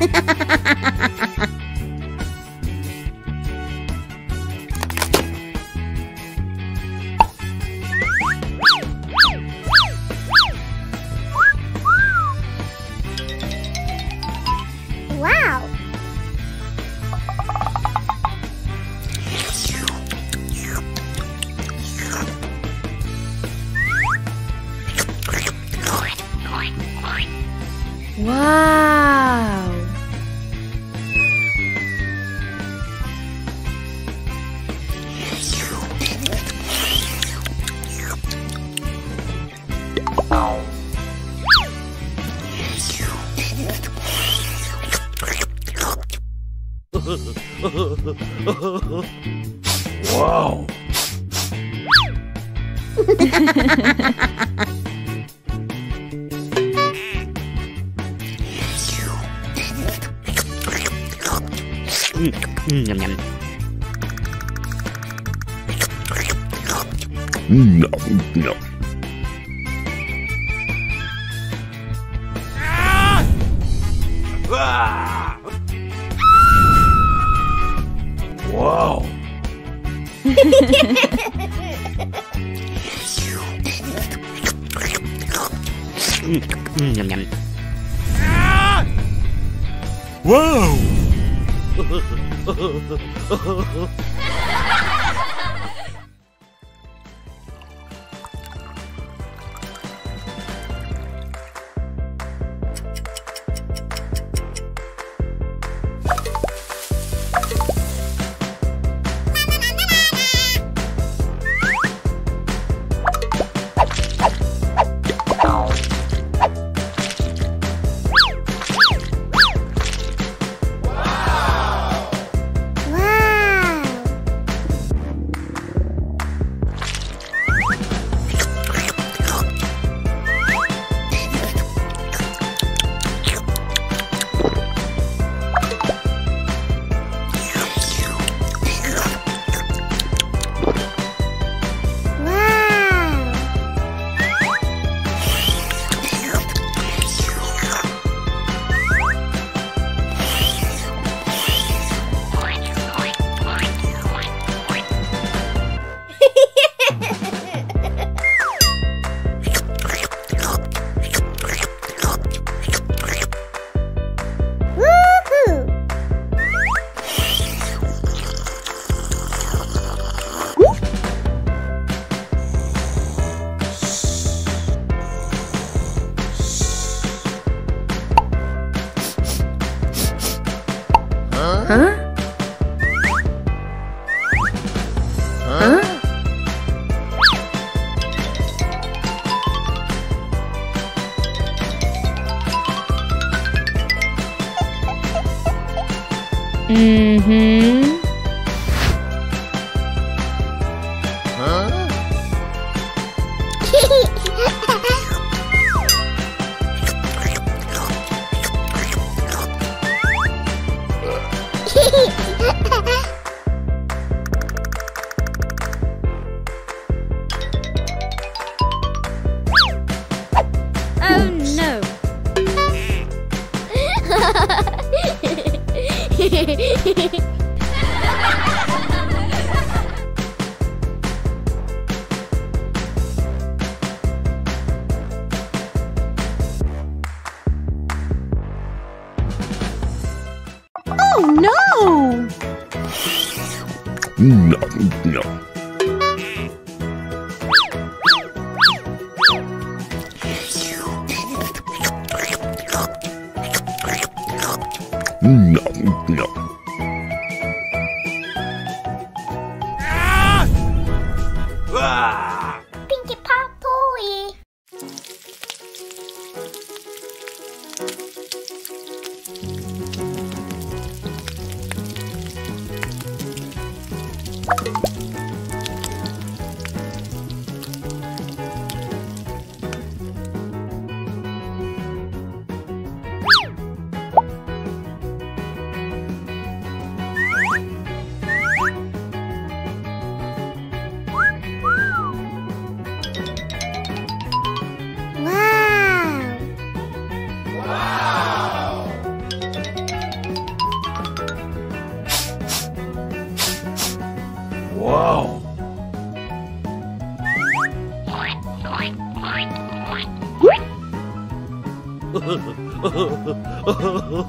哈哈哈哈哈！哈哈。No. 呵呵呵。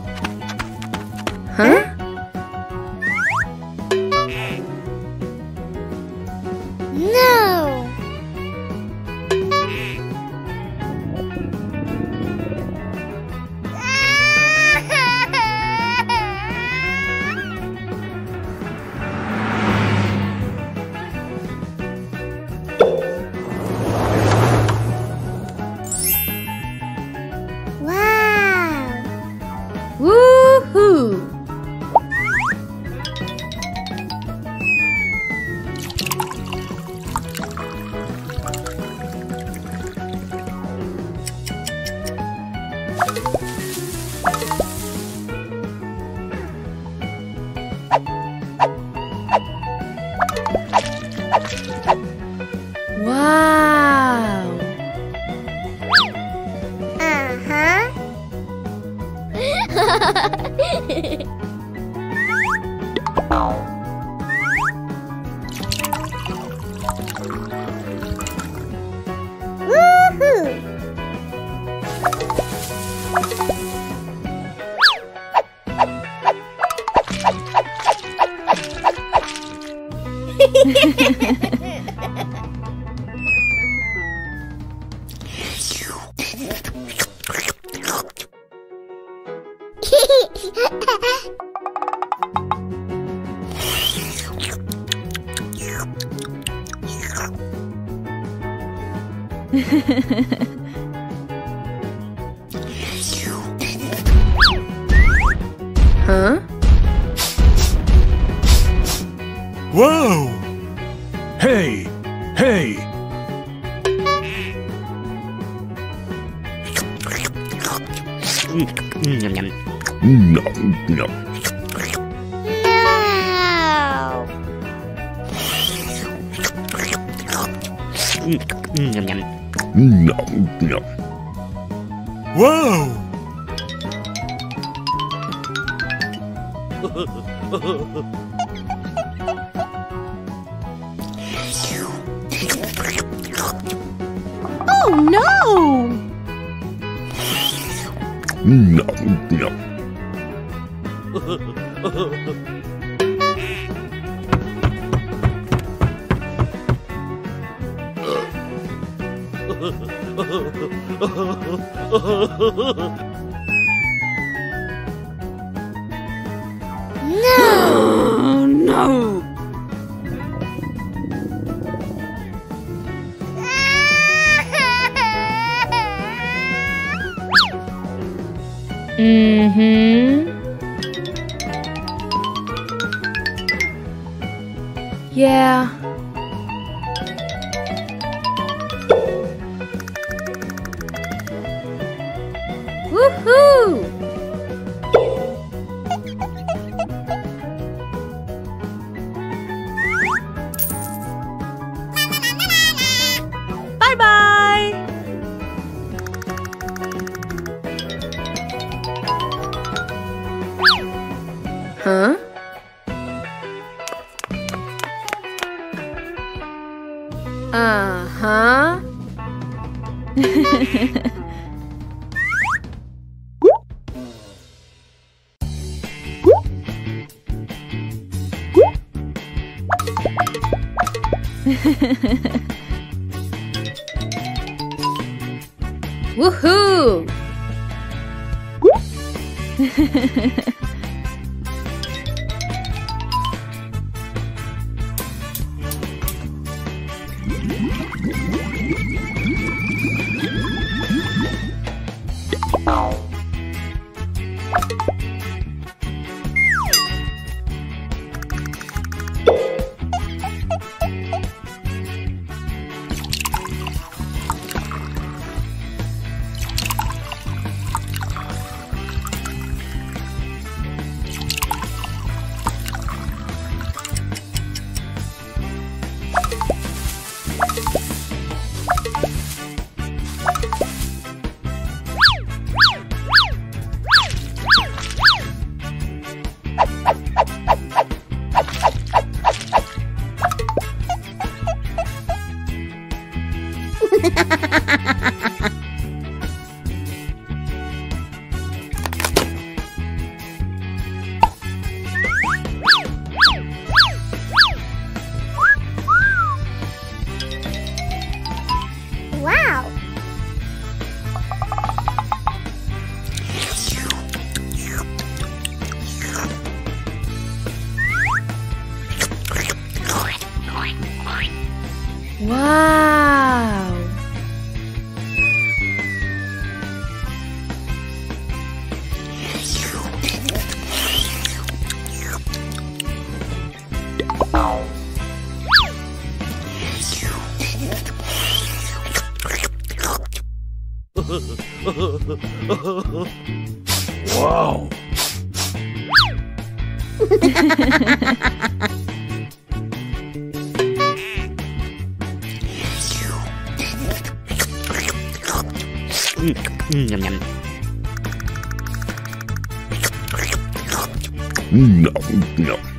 Nom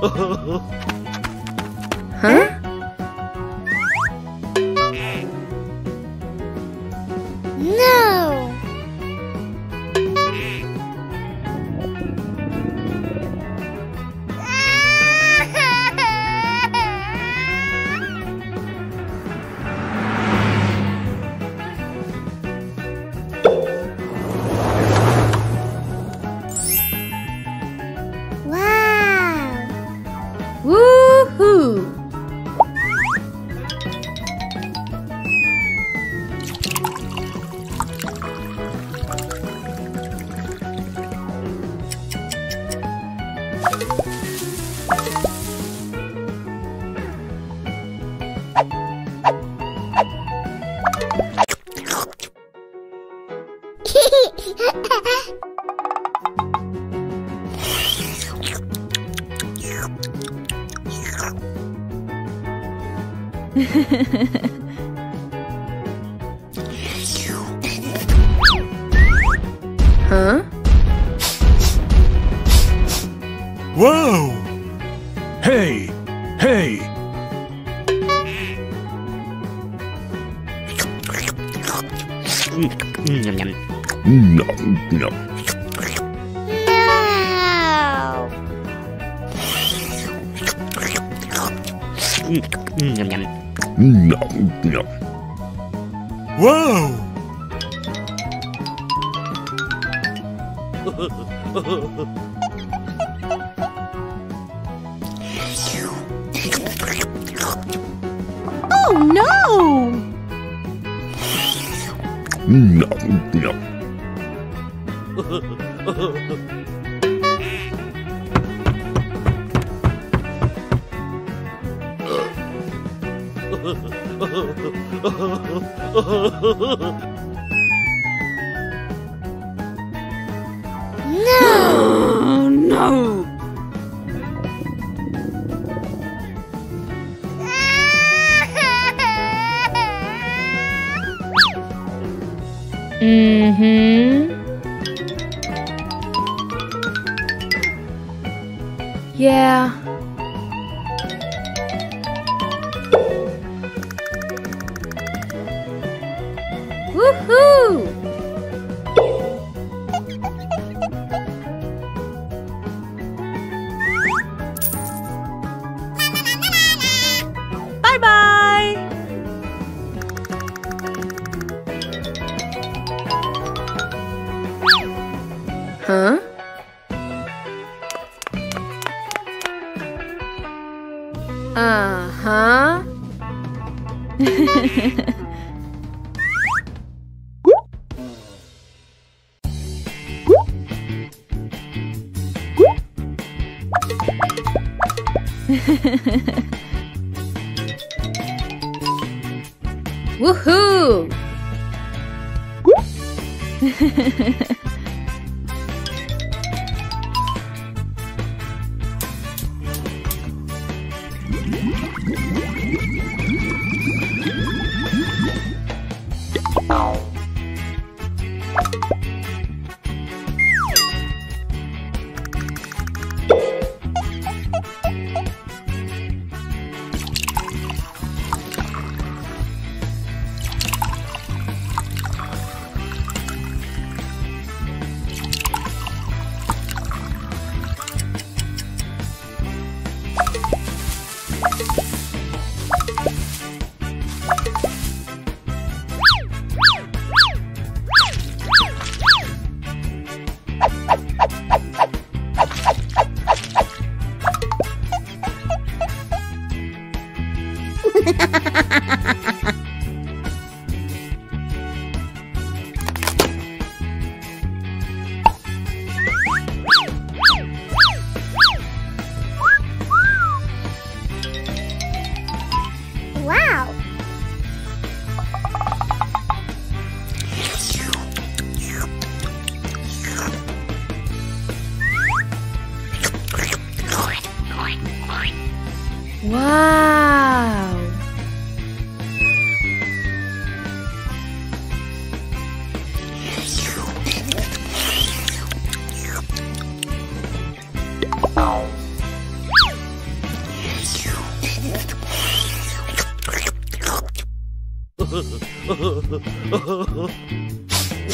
呵呵。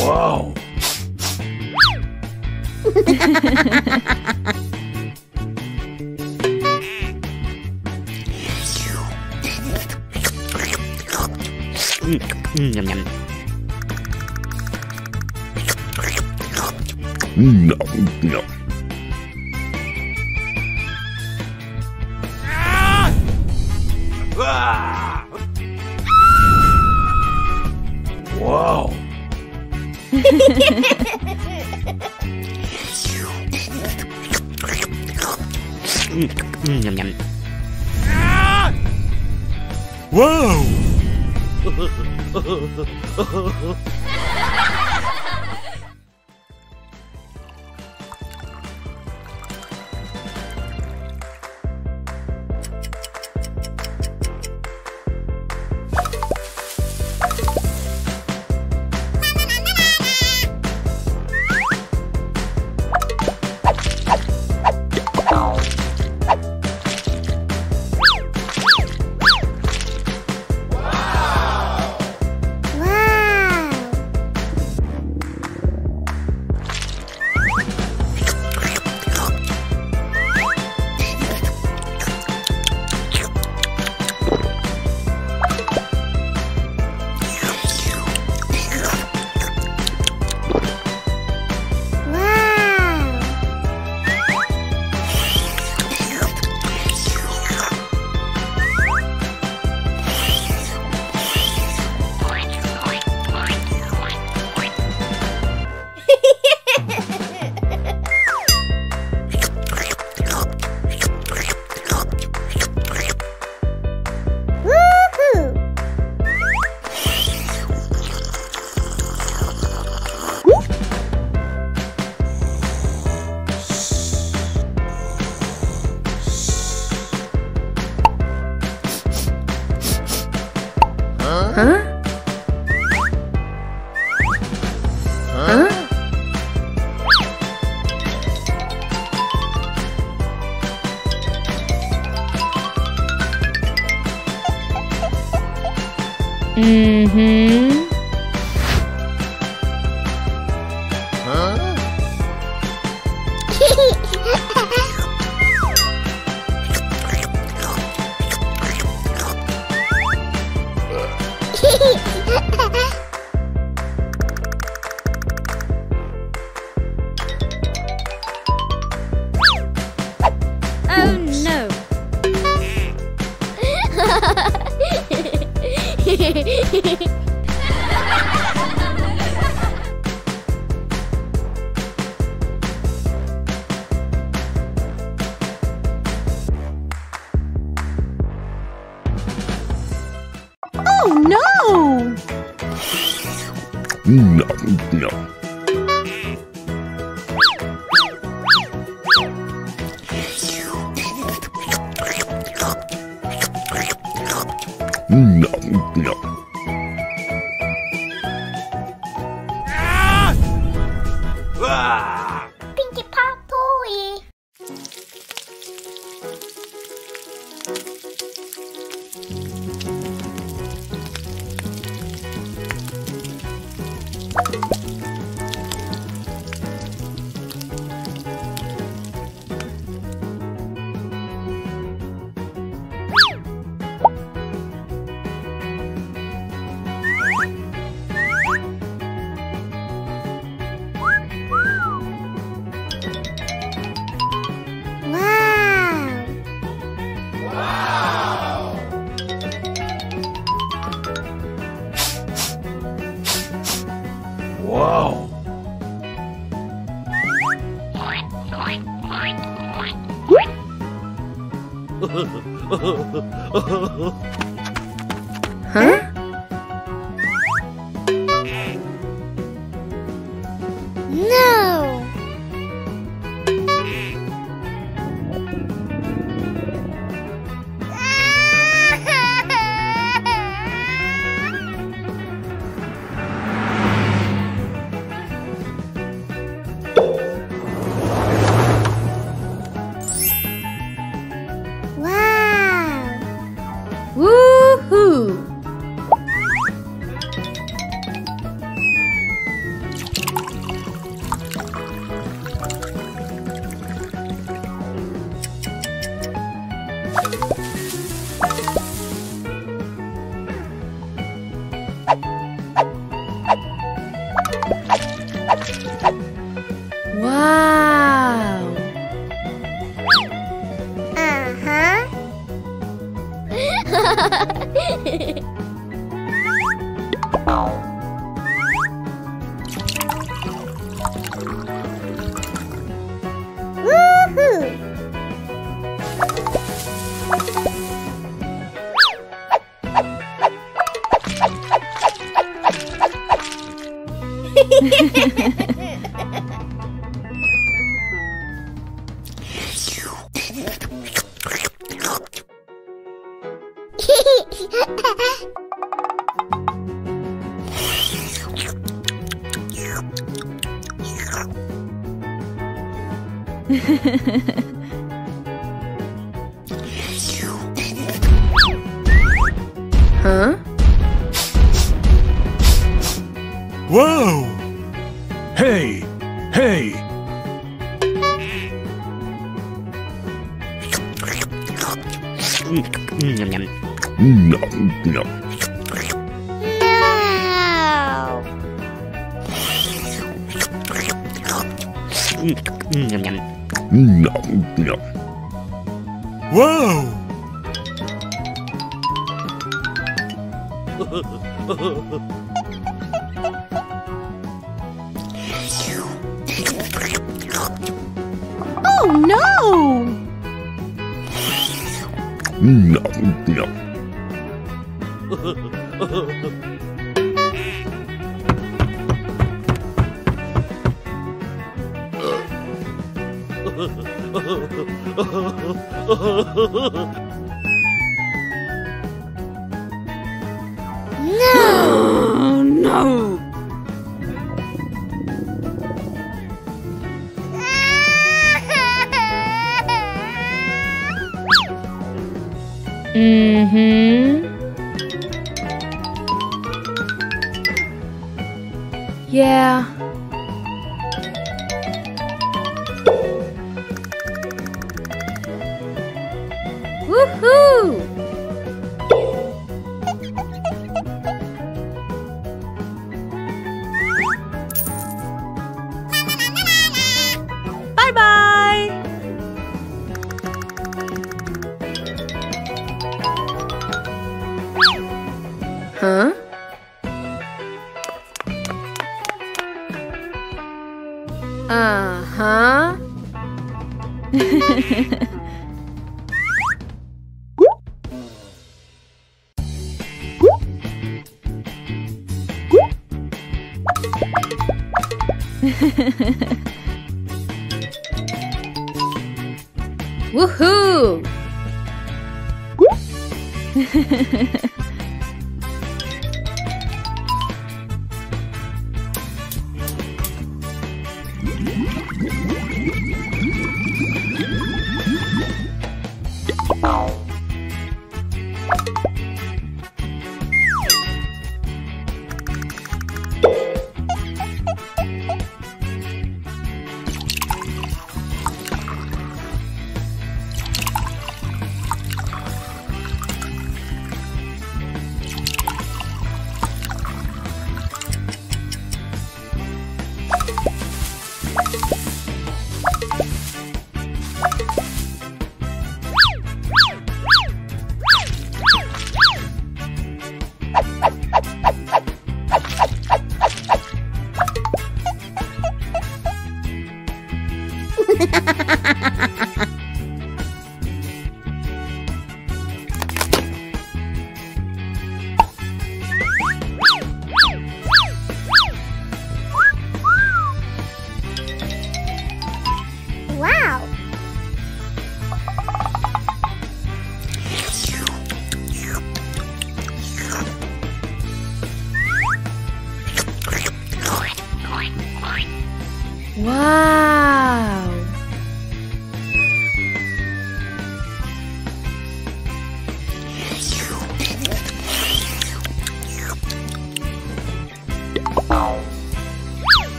Wow. Yum. Nom nom. Wow. Mm,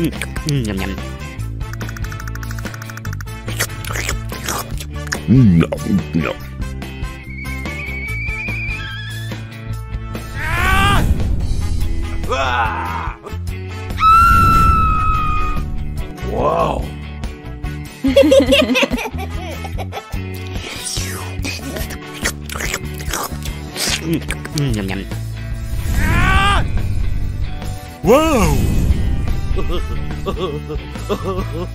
Mm, yum. Nom nom. Wow. 呵呵呵呵。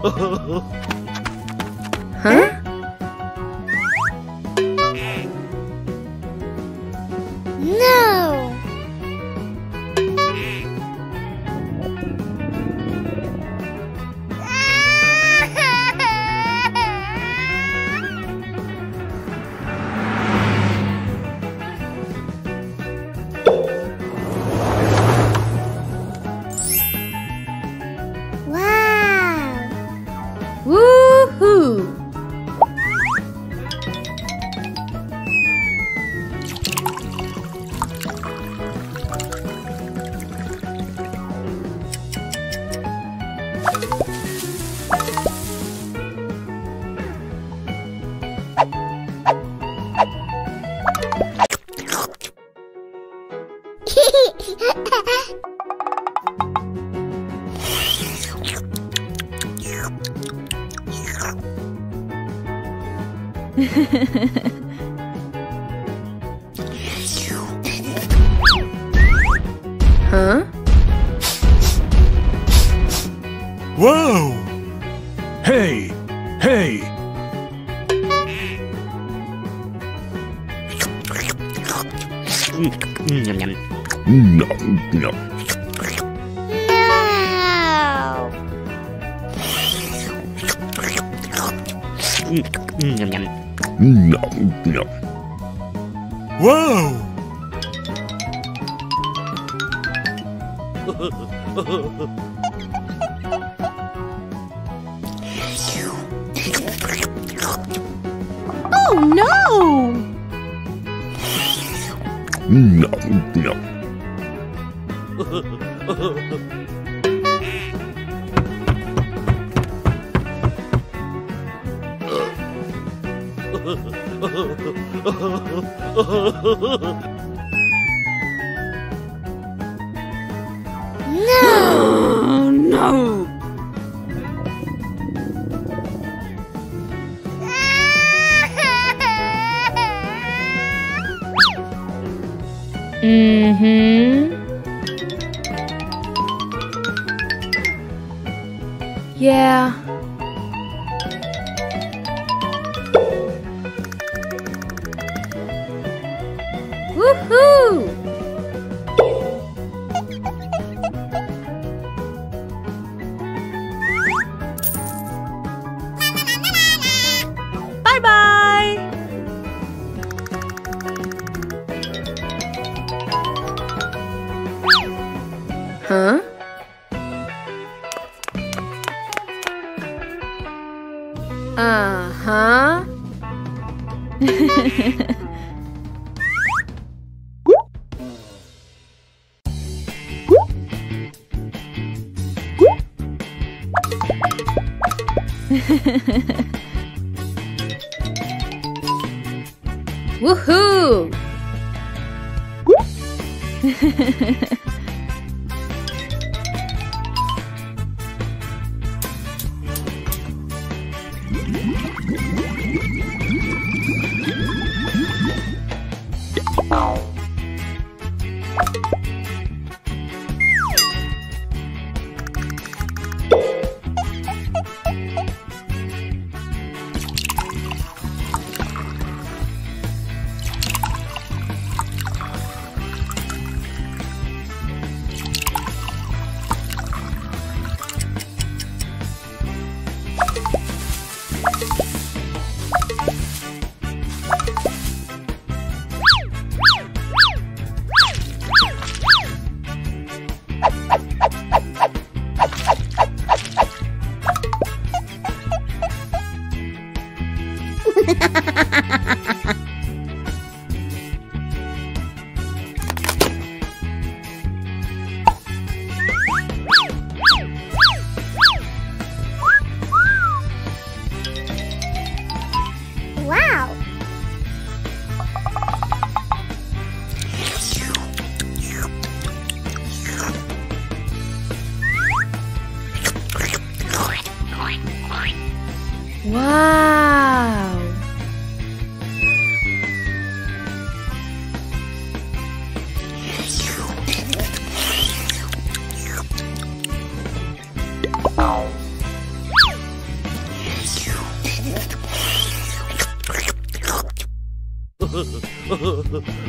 Huh?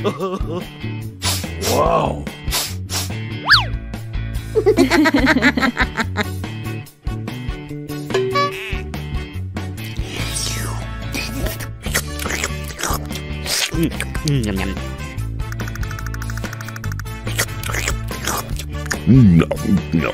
Wow! Mm, mm, yum, yum. No, no.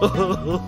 oh.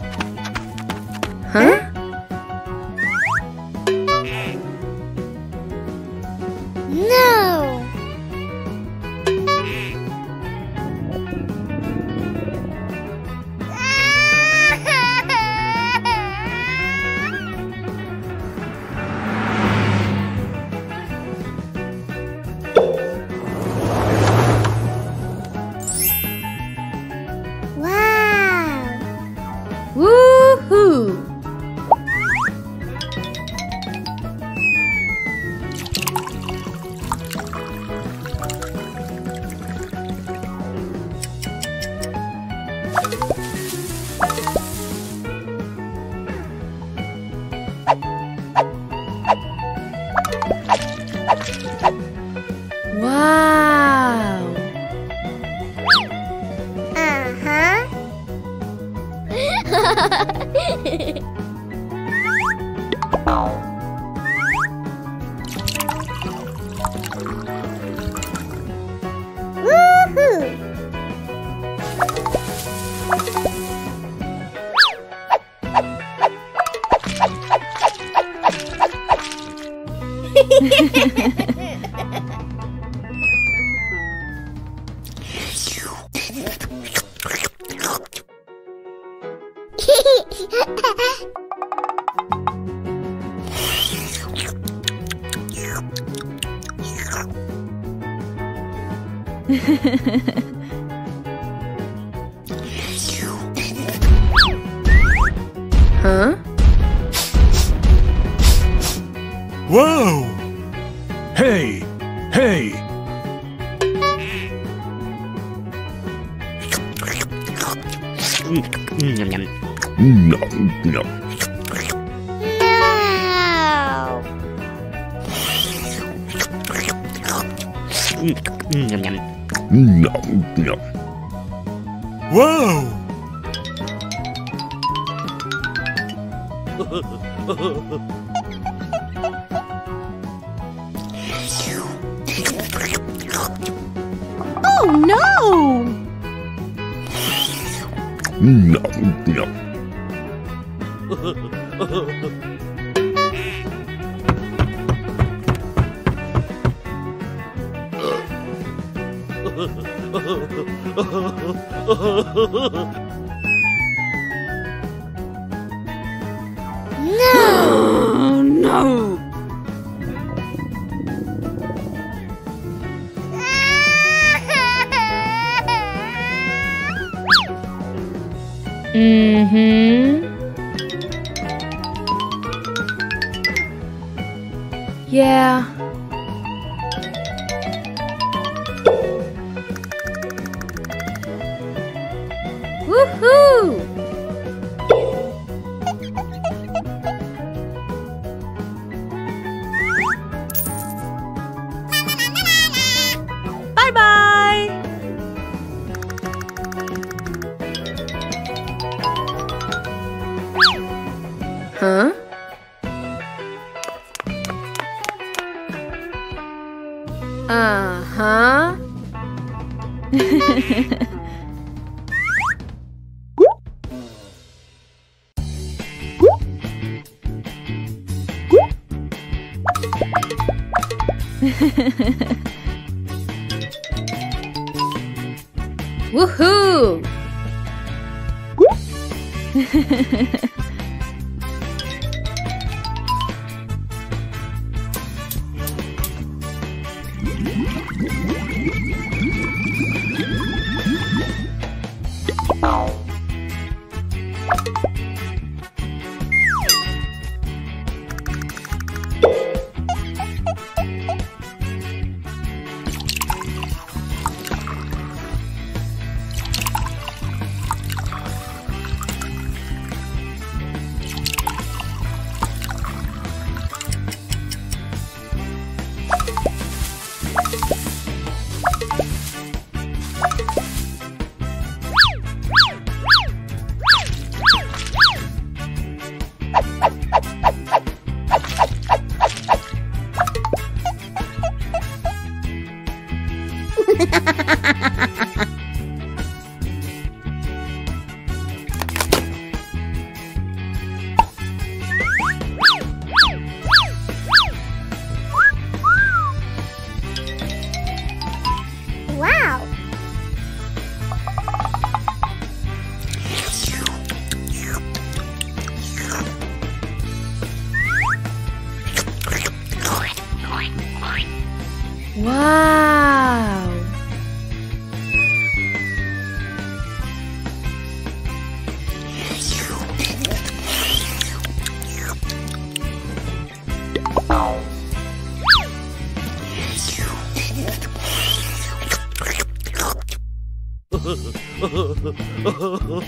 呵呵呵。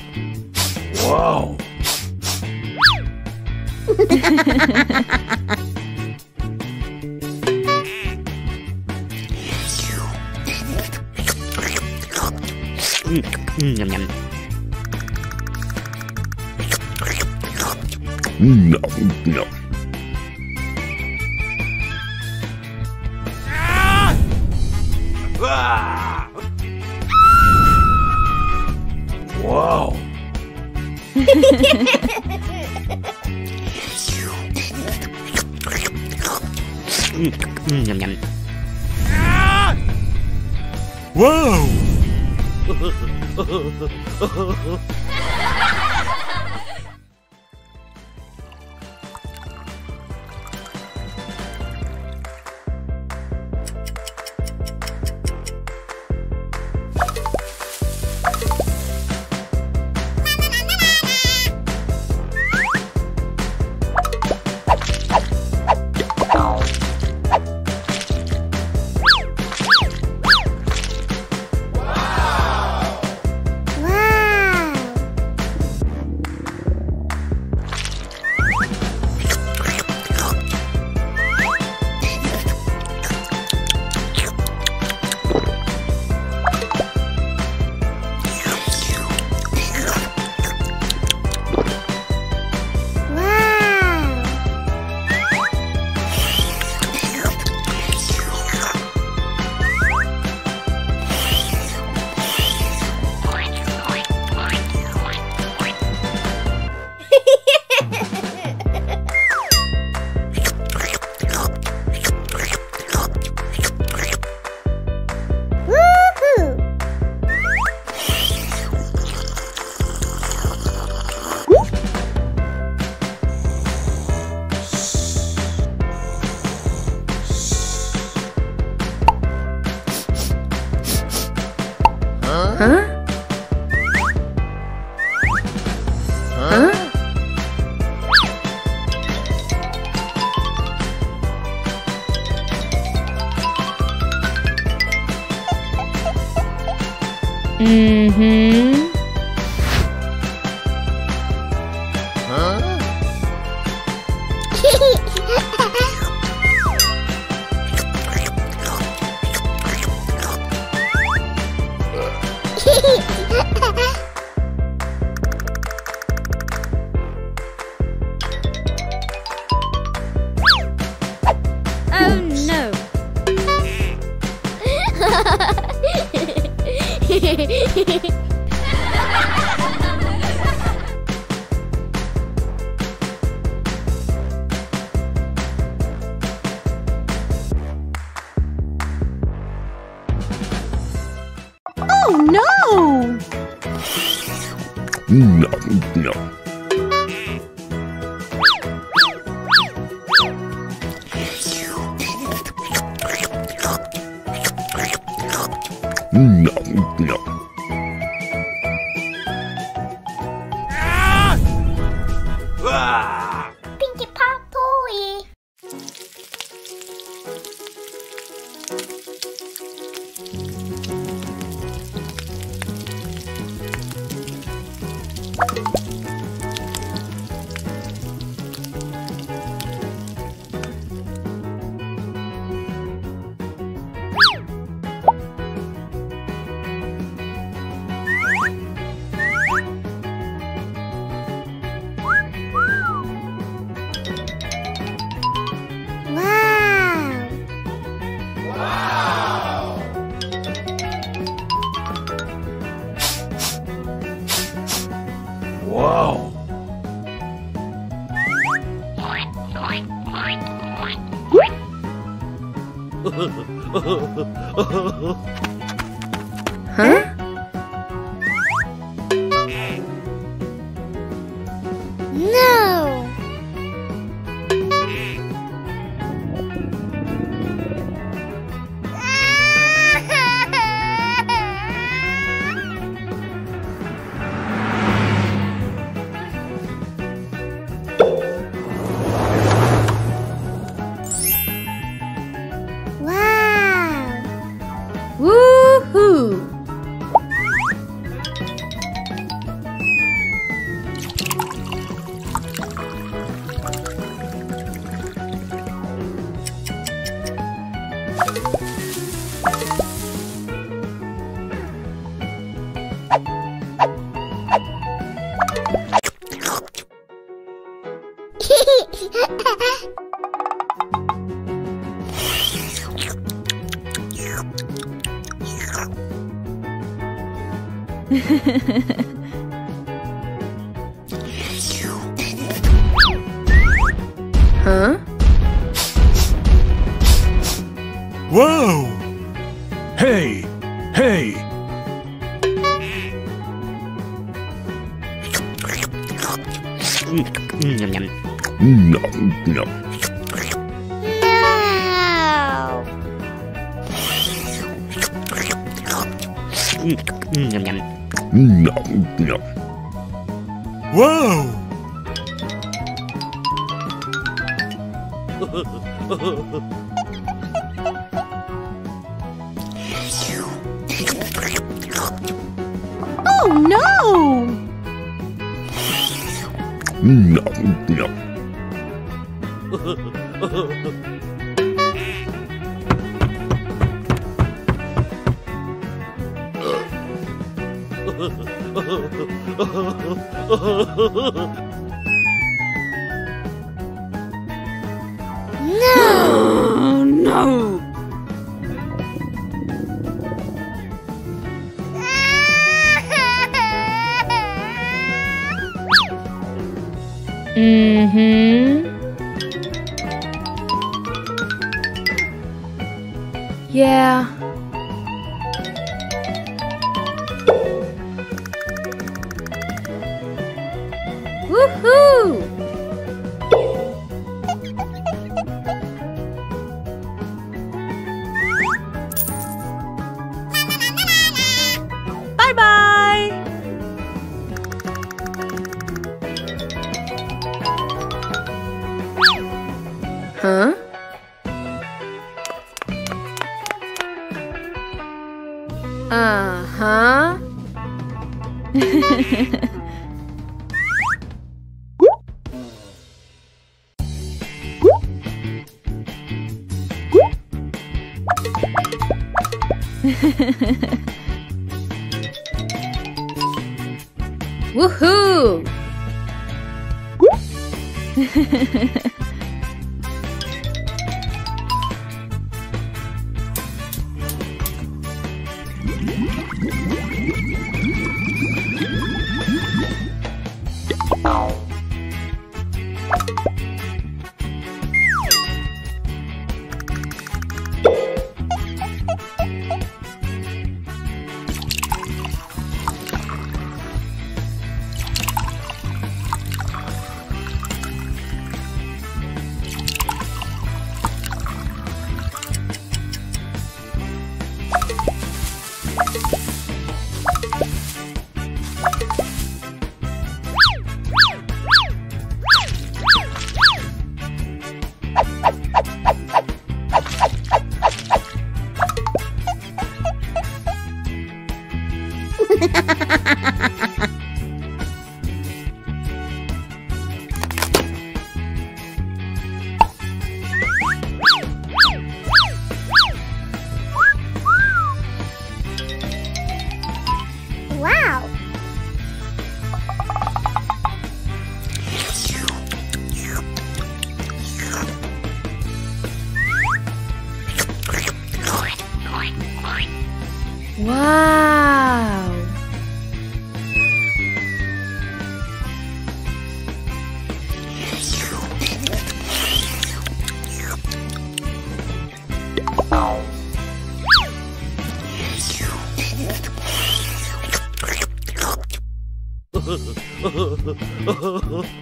Oh,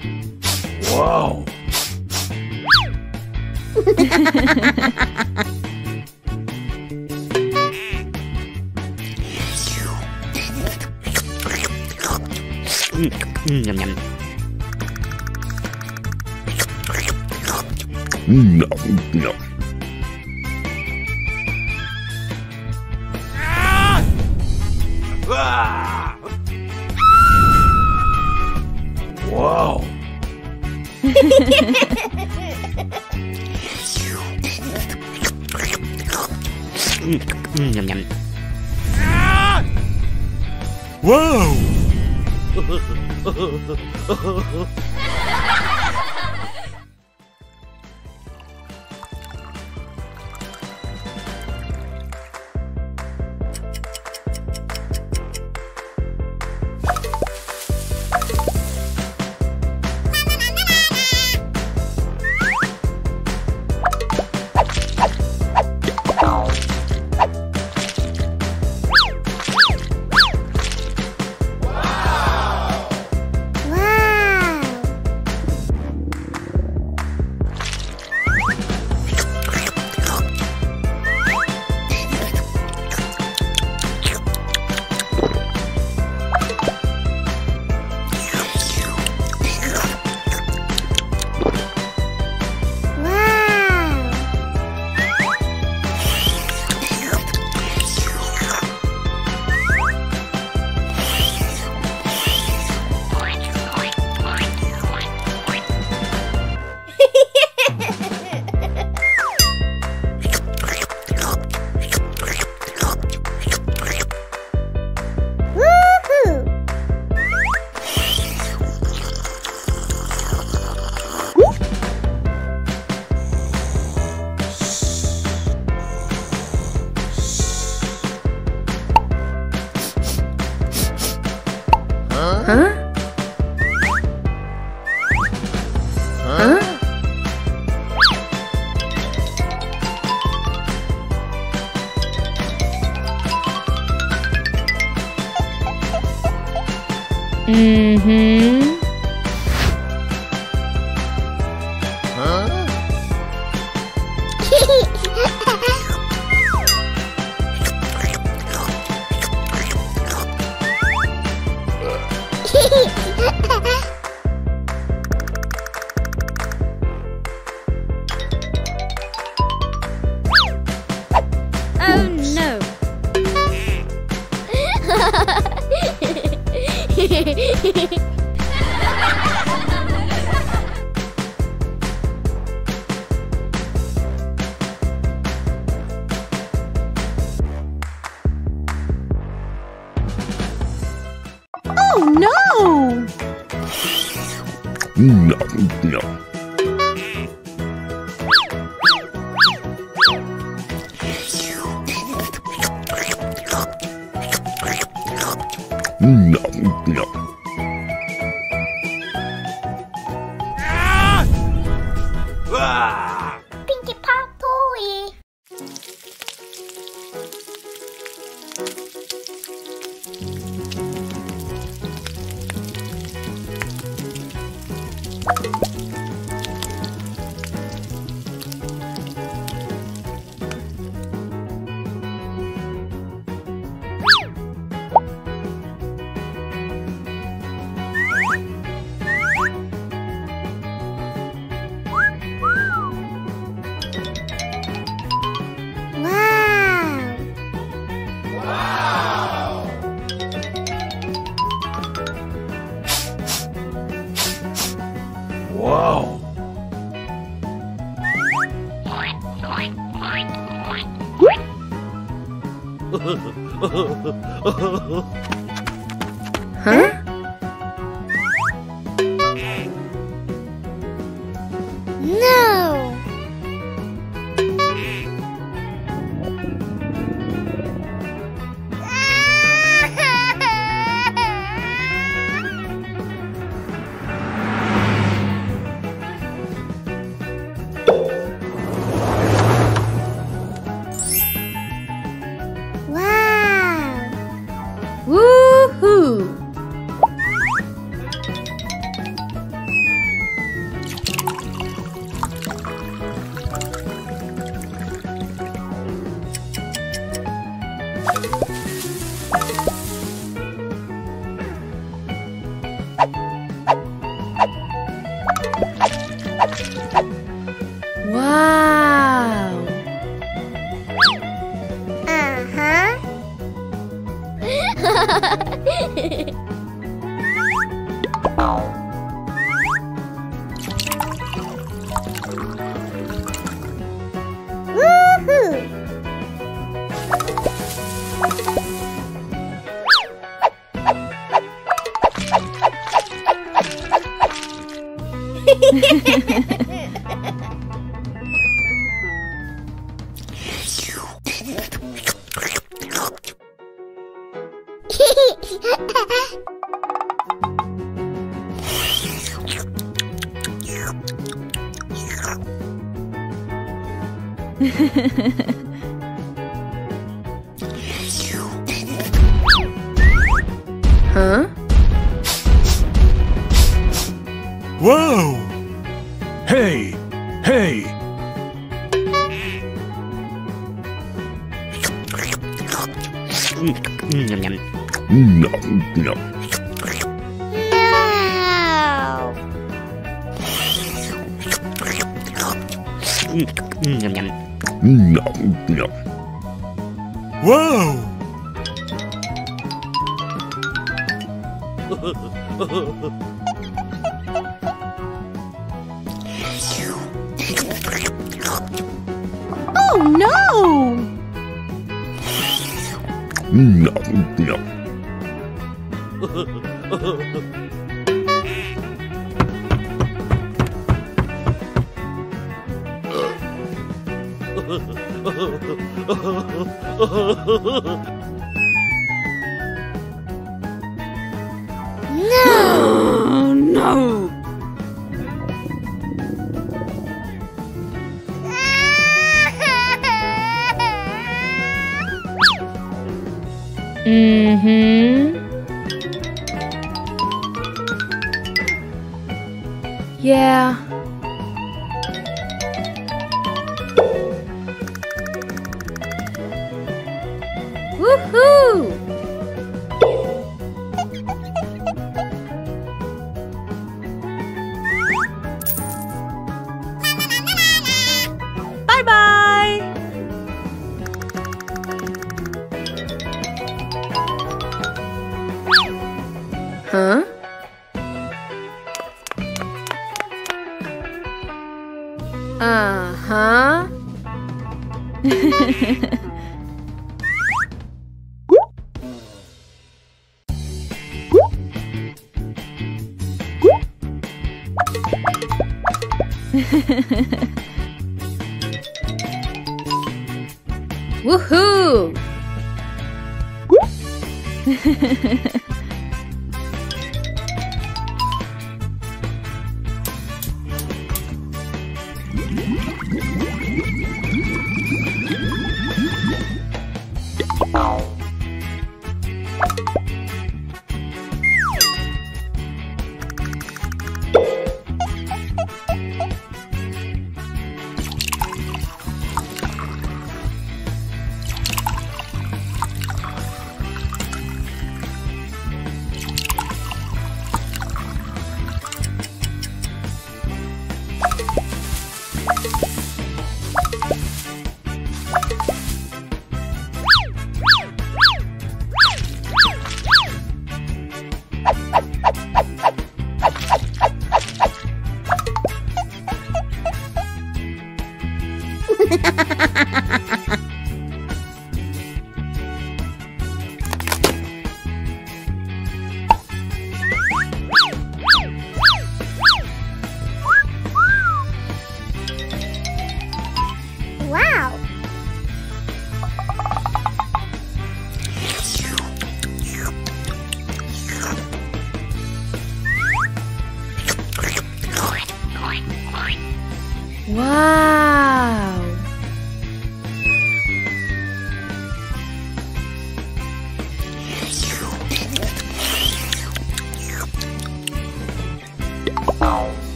oh.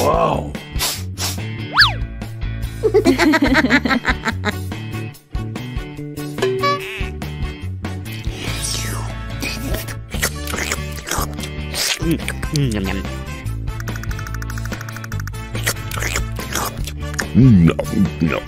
Wow. Mm, Yum yum. Nom nom.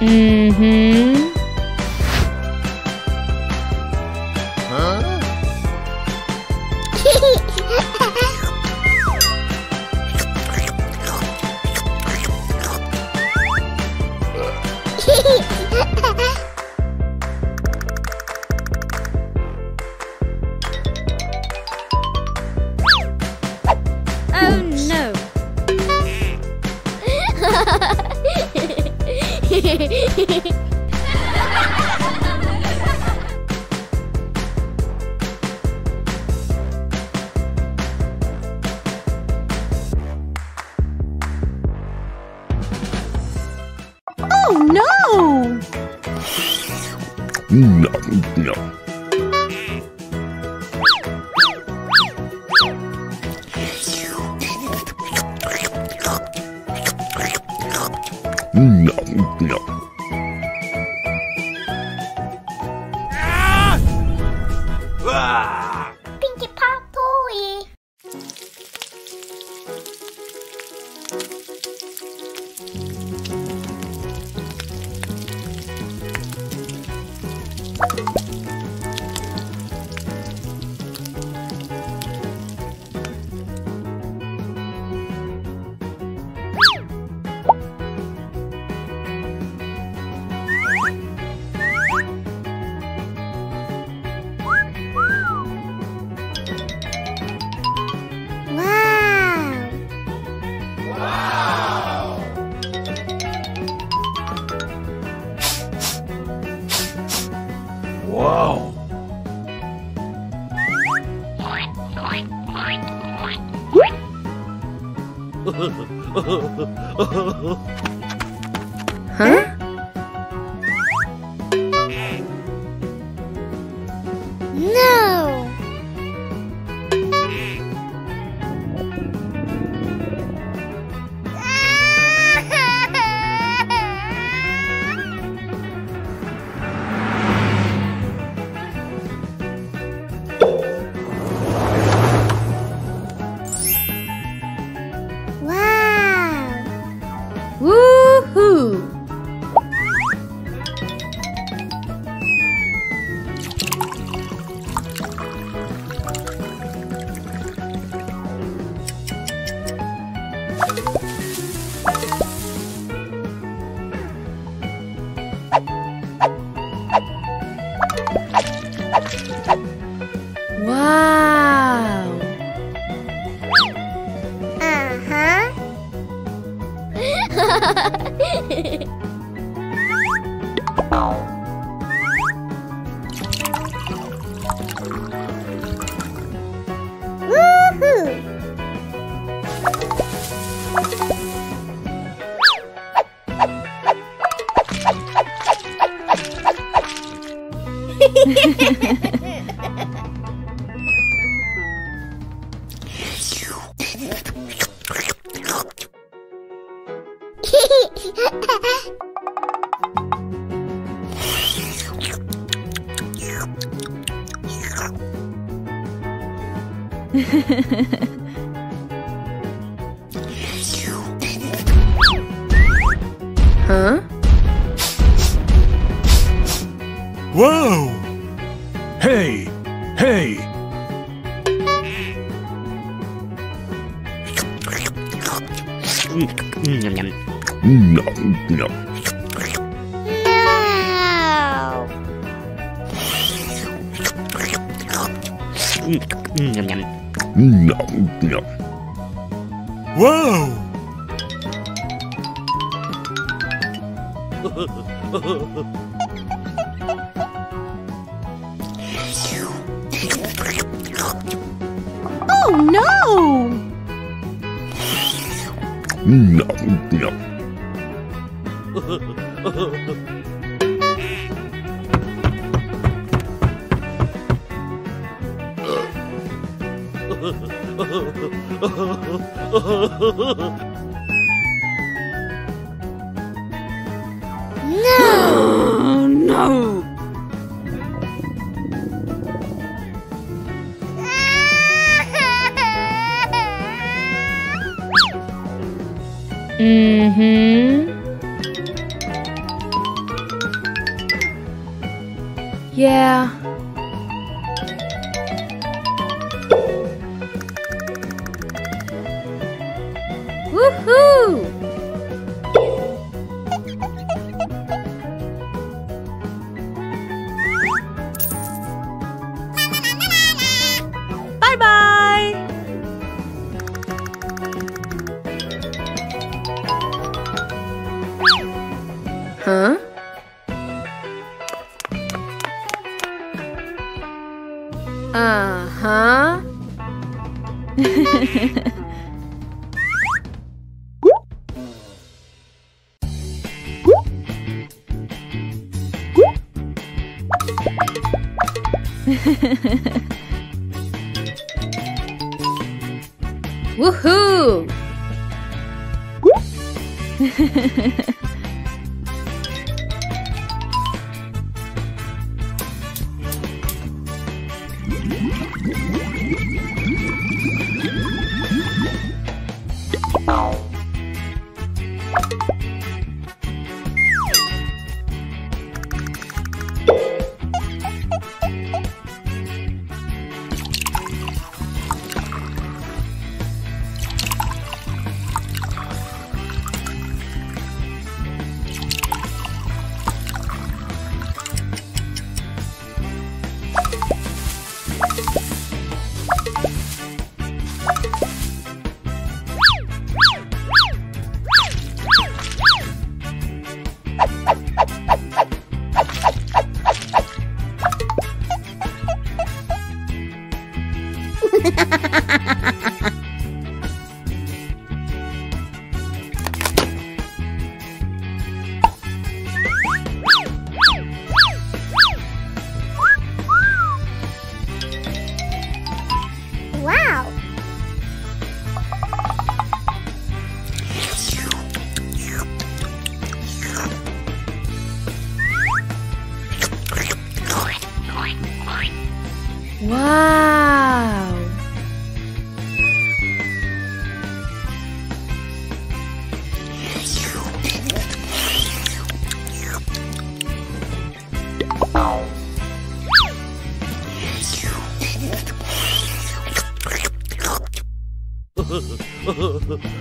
Mm-hmm.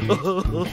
oh.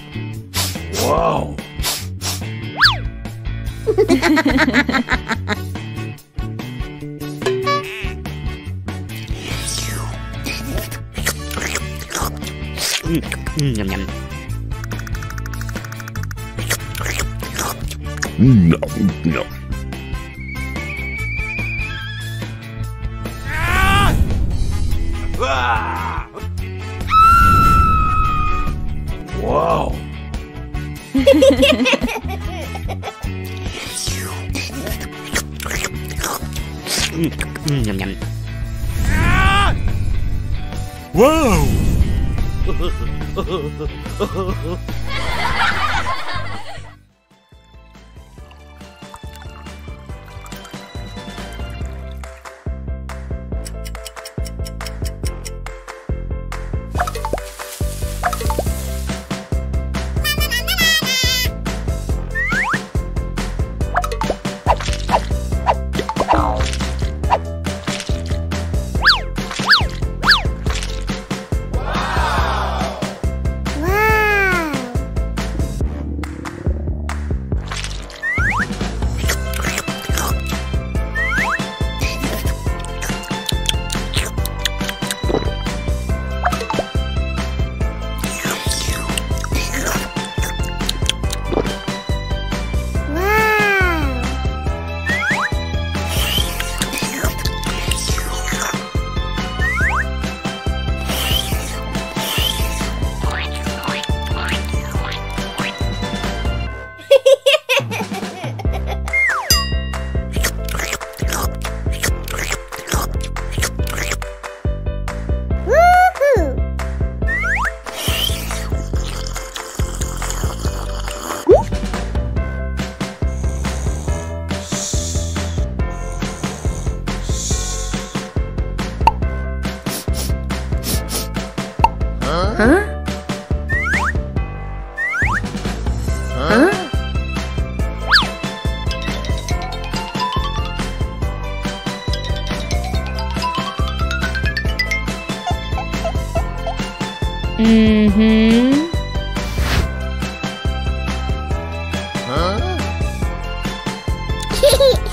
Hehehe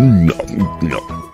No, no.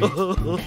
oh.